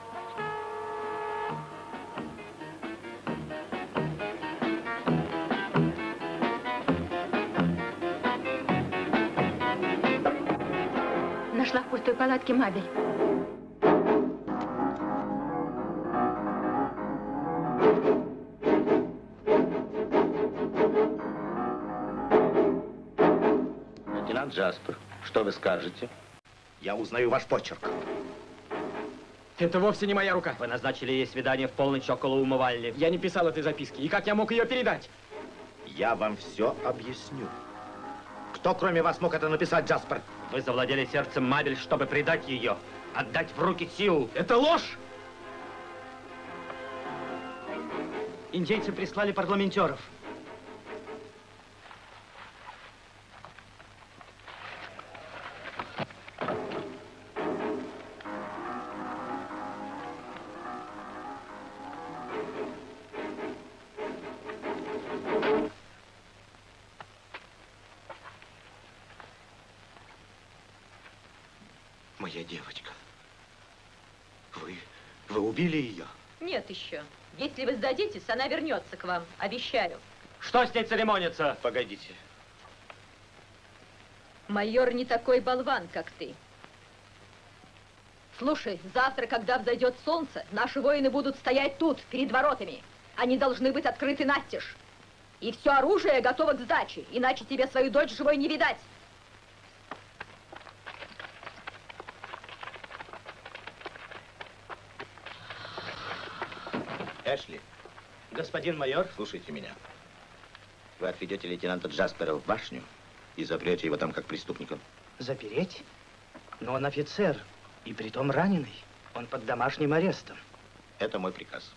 Нашла в пустой палатке Мабель. Лейтенант Джаспер, что вы скажете? Я узнаю ваш почерк. Это вовсе не моя рука. Вы назначили ей свидание в полночь около умывальни. Я не писал этой записки. И как я мог ее передать? Я вам все объясню. Кто, кроме вас, мог это написать, Джаспер? Вы завладели сердцем Мабель, чтобы предать ее, отдать в руки силу. Это ложь! Индейцы прислали парламентеров. Если вы сдадитесь, она вернется к вам, обещаю. Что с ней церемониться? Погодите. Майор не такой болван, как ты. Слушай, завтра, когда взойдет солнце, наши воины будут стоять тут, перед воротами. Они должны быть открыты настежь. И все оружие готово к сдаче, иначе тебе свою дочь живой не видать. Эшли. Господин майор. Слушайте меня. Вы отведете лейтенанта Джаспера в башню и запрете его там как преступника. Запереть? Но он офицер, и притом раненый. Он под домашним арестом. Это мой приказ.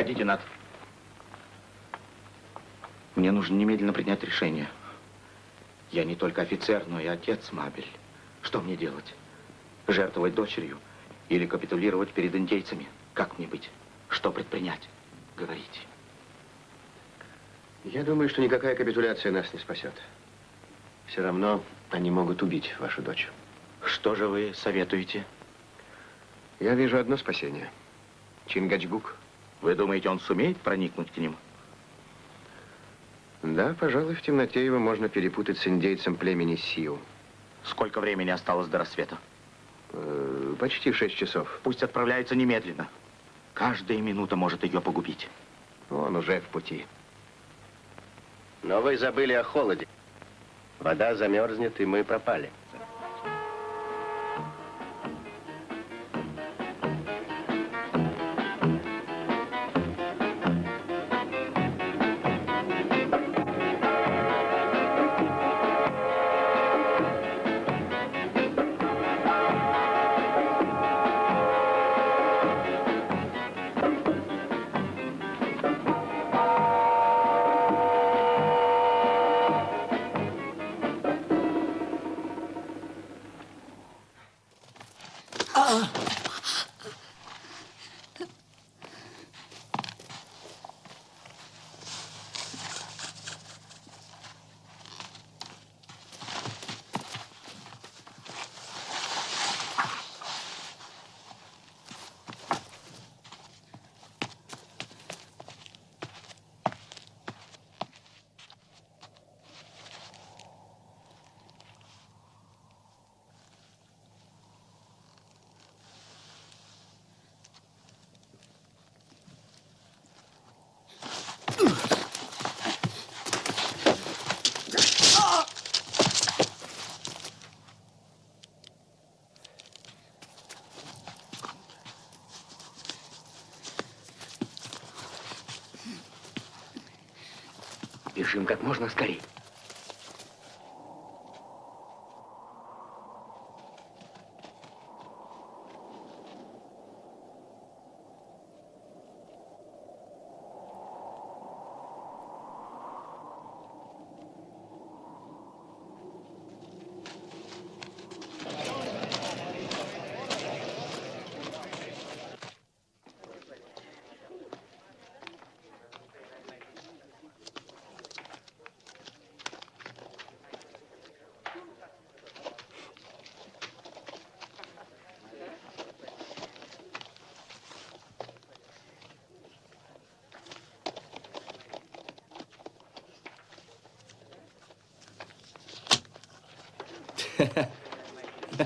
Входите, Над. Мне нужно немедленно принять решение. Я не только офицер, но и отец Мабель. Что мне делать? Жертвовать дочерью или капитулировать перед индейцами? Как мне быть? Что предпринять? Говорите. Я думаю, что никакая капитуляция нас не спасет. Все равно они могут убить вашу дочь. Что же вы советуете? Я вижу одно спасение. Чингачгук. Вы думаете, он сумеет проникнуть к ним? Да, пожалуй, в темноте его можно перепутать с индейцем племени Сиу. Сколько времени осталось до рассвета? Э, почти шесть часов. Пусть отправляется немедленно. Каждая минута может ее погубить. Он уже в пути. Но вы забыли о холоде. Вода замерзнет, и мы пропали. Бежим как можно скорее.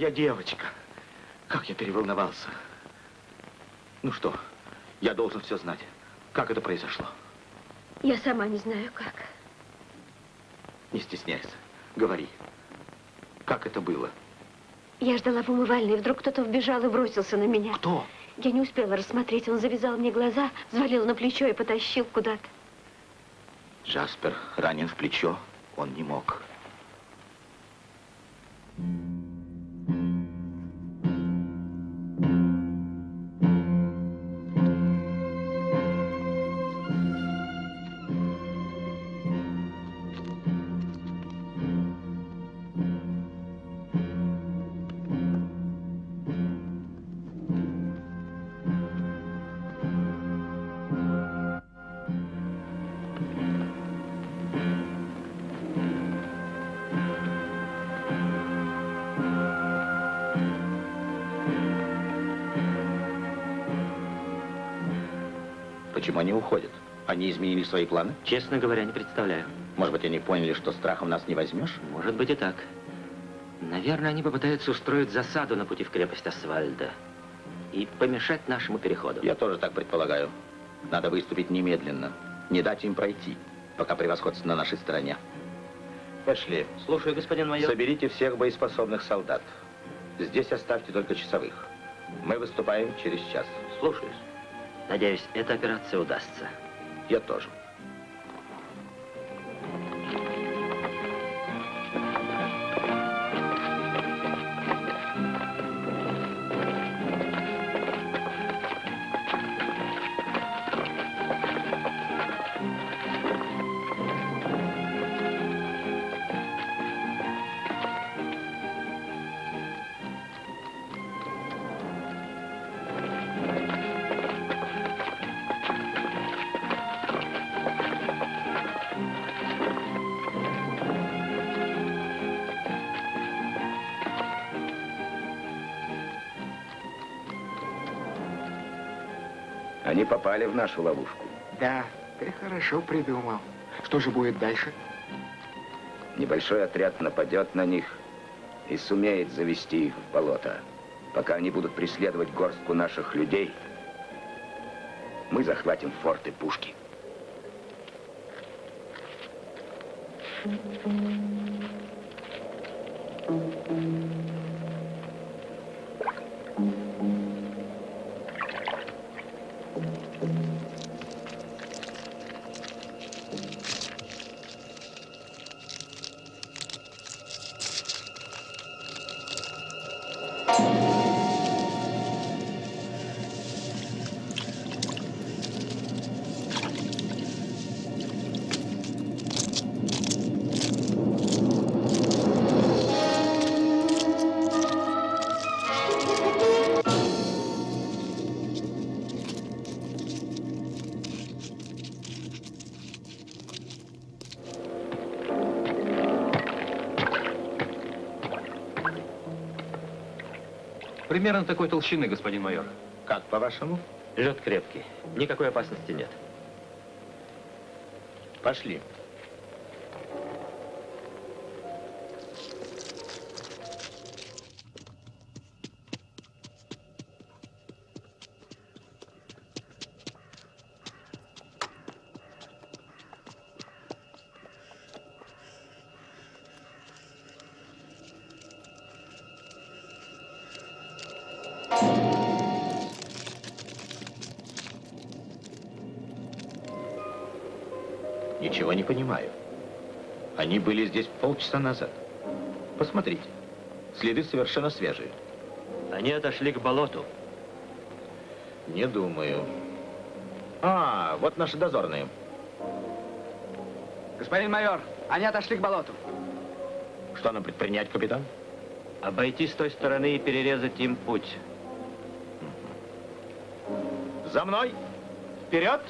Моя девочка. Как я переволновался. Ну что, я должен все знать. Как это произошло? Я сама не знаю, как. Не стесняйся. Говори. Как это было? Я ждала в умывальной, вдруг кто-то вбежал и бросился на меня. Кто? Я не успела рассмотреть. Он завязал мне глаза, взвалил на плечо и потащил куда-то. Джаспер ранен в плечо. Он не мог. Почему они уходят? Они изменили свои планы? Честно говоря, не представляю. Может быть, они поняли, что страхом нас не возьмешь? Может быть и так. Наверное, они попытаются устроить засаду на пути в крепость Асвальда и помешать нашему переходу. Я тоже так предполагаю. Надо выступить немедленно. Не дать им пройти, пока превосходство на нашей стороне. Пошли. Слушаю, господин майор. Соберите всех боеспособных солдат. Здесь оставьте только часовых. Мы выступаем через час. Слушаюсь. Надеюсь, эта операция удастся. Я тоже. Они попали в нашу ловушку. Да, ты хорошо придумал. Что же будет дальше? Небольшой отряд нападет на них и сумеет завести их в болото. Пока они будут преследовать горстку наших людей, мы захватим форты и пушки. Примерно такой толщины, господин майор. Как, по-вашему? Лед крепкий. Никакой опасности нет. Пошли. Они были здесь полчаса назад. Посмотрите. Следы совершенно свежие. Они отошли к болоту. Не думаю. А, вот наши дозорные. Господин майор, они отошли к болоту. Что нам предпринять, капитан? Обойти с той стороны и перерезать им путь. За мной! Вперед! Вперед,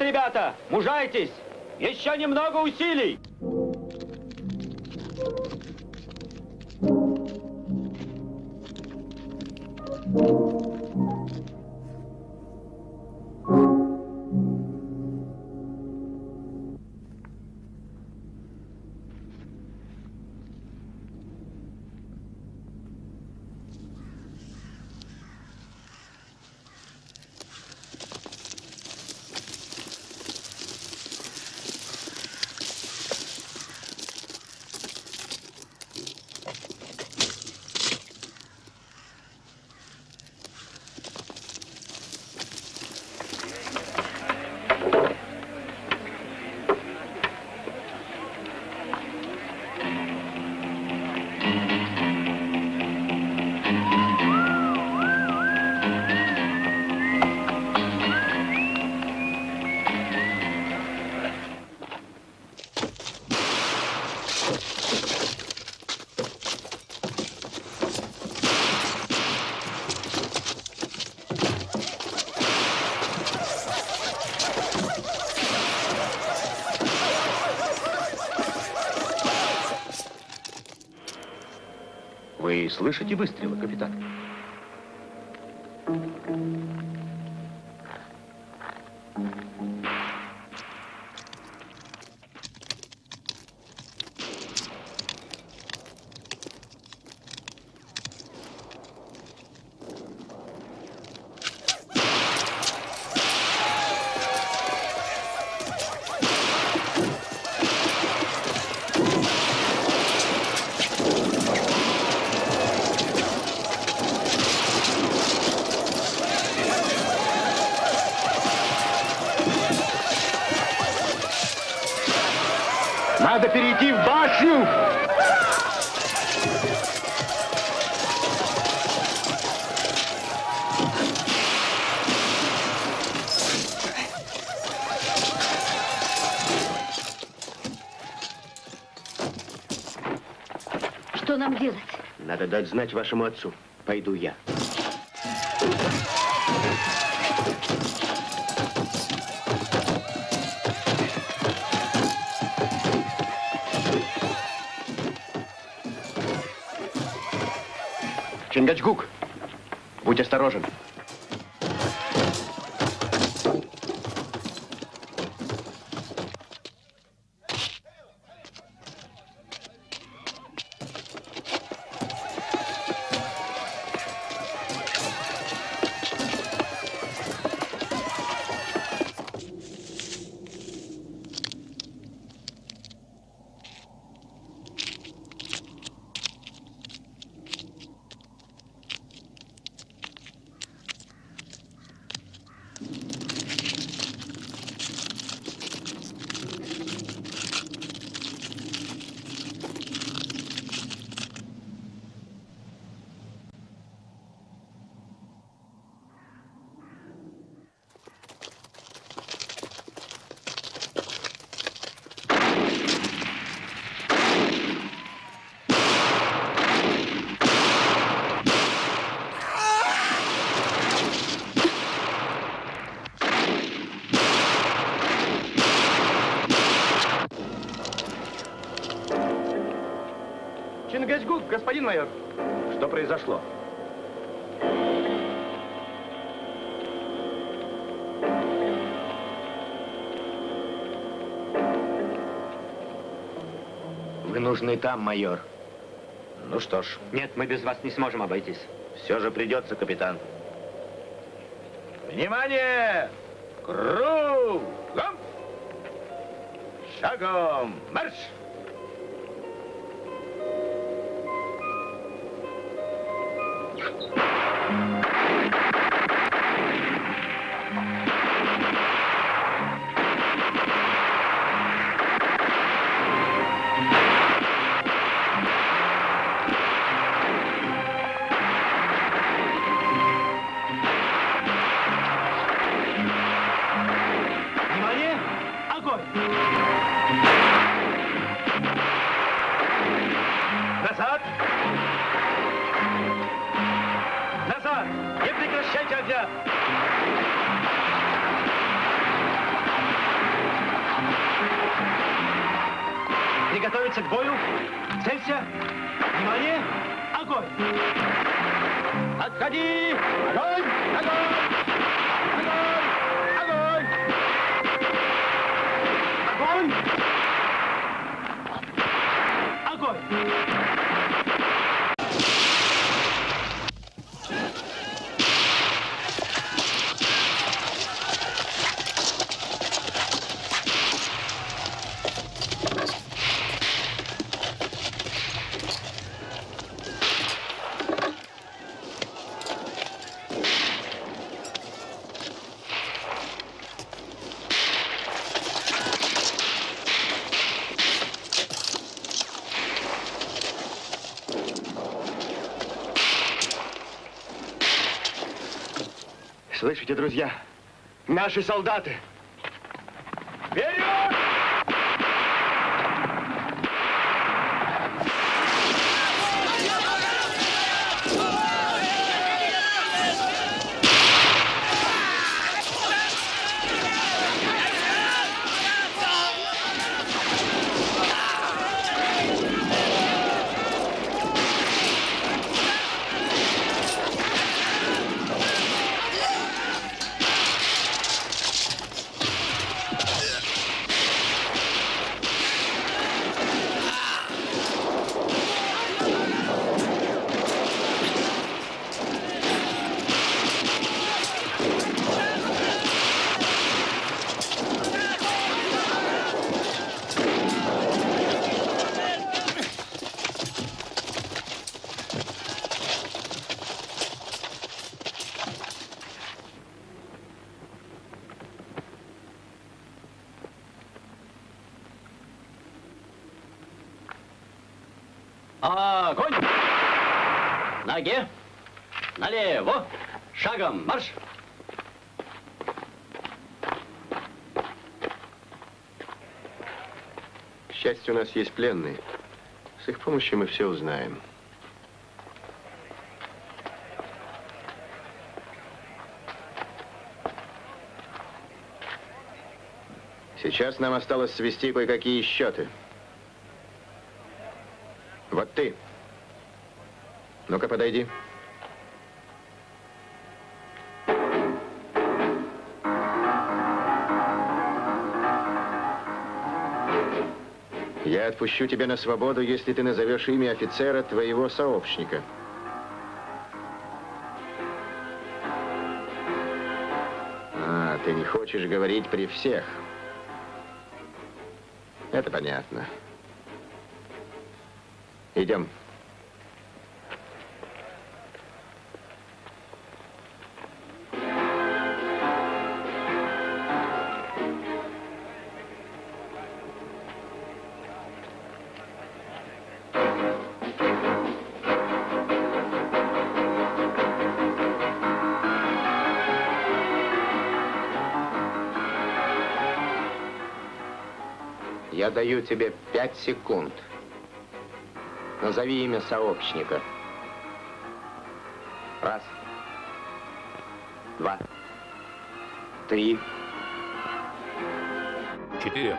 ребята! Мужайтесь! Еще немного усилий! Слышите выстрелы, капитан? Дать знать вашему отцу. Пойду я. Чингачгук, будь осторожен. Господин майор. Что произошло? Вы нужны там, майор. Ну что ж. Нет, мы без вас не сможем обойтись. Все же придется, капитан. Внимание! Кругом! Шагом! Слышите, друзья? Наши солдаты! Вперед! Огонь! Ноге! Налево! Шагом марш! К счастью, у нас есть пленные. С их помощью мы все узнаем. Сейчас нам осталось свести кое-какие счеты. Вот ты. Ну-ка, подойди. Я отпущу тебя на свободу, если ты назовешь имя офицера твоего сообщника. А, ты не хочешь говорить при всех. Это понятно. Даю тебе пять секунд. Назови имя сообщника. Раз. Два. Три. Четыре.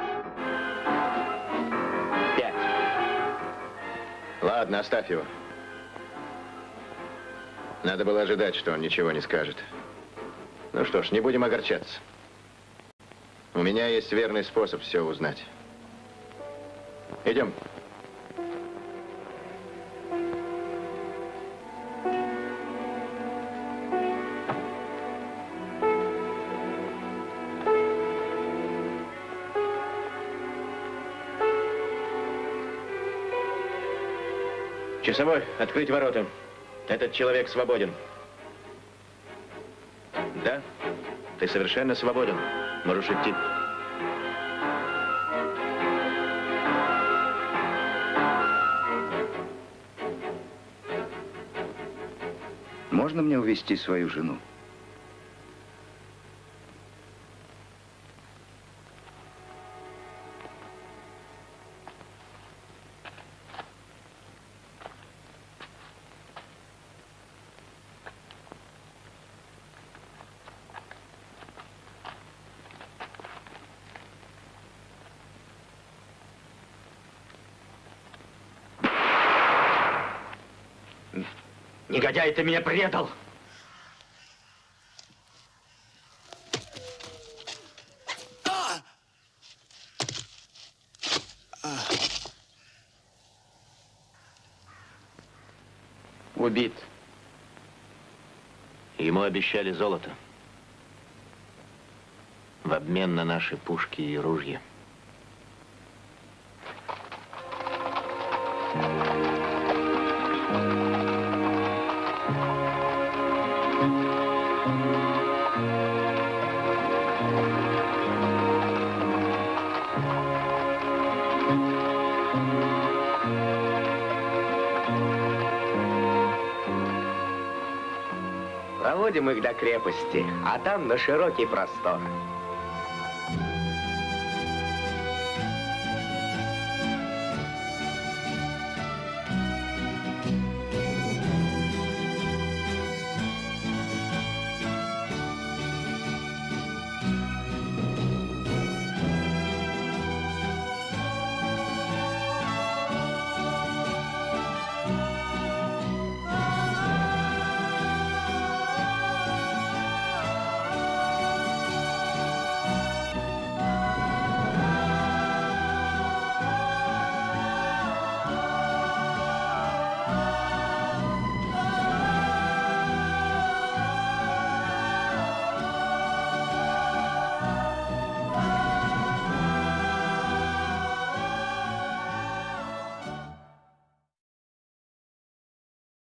Пять. Ладно, оставь его. Надо было ожидать, что он ничего не скажет. Ну что ж, не будем огорчаться. У меня есть верный способ все узнать. Идем. Часовой, открыть ворота. Этот человек свободен. Да, ты совершенно свободен. Можешь идти. Увести свою жену? Негодяй, ты меня предал! Убит. Ему обещали золото. В обмен на наши пушки и ружья. Проводим их до крепости, а там на широкий простор.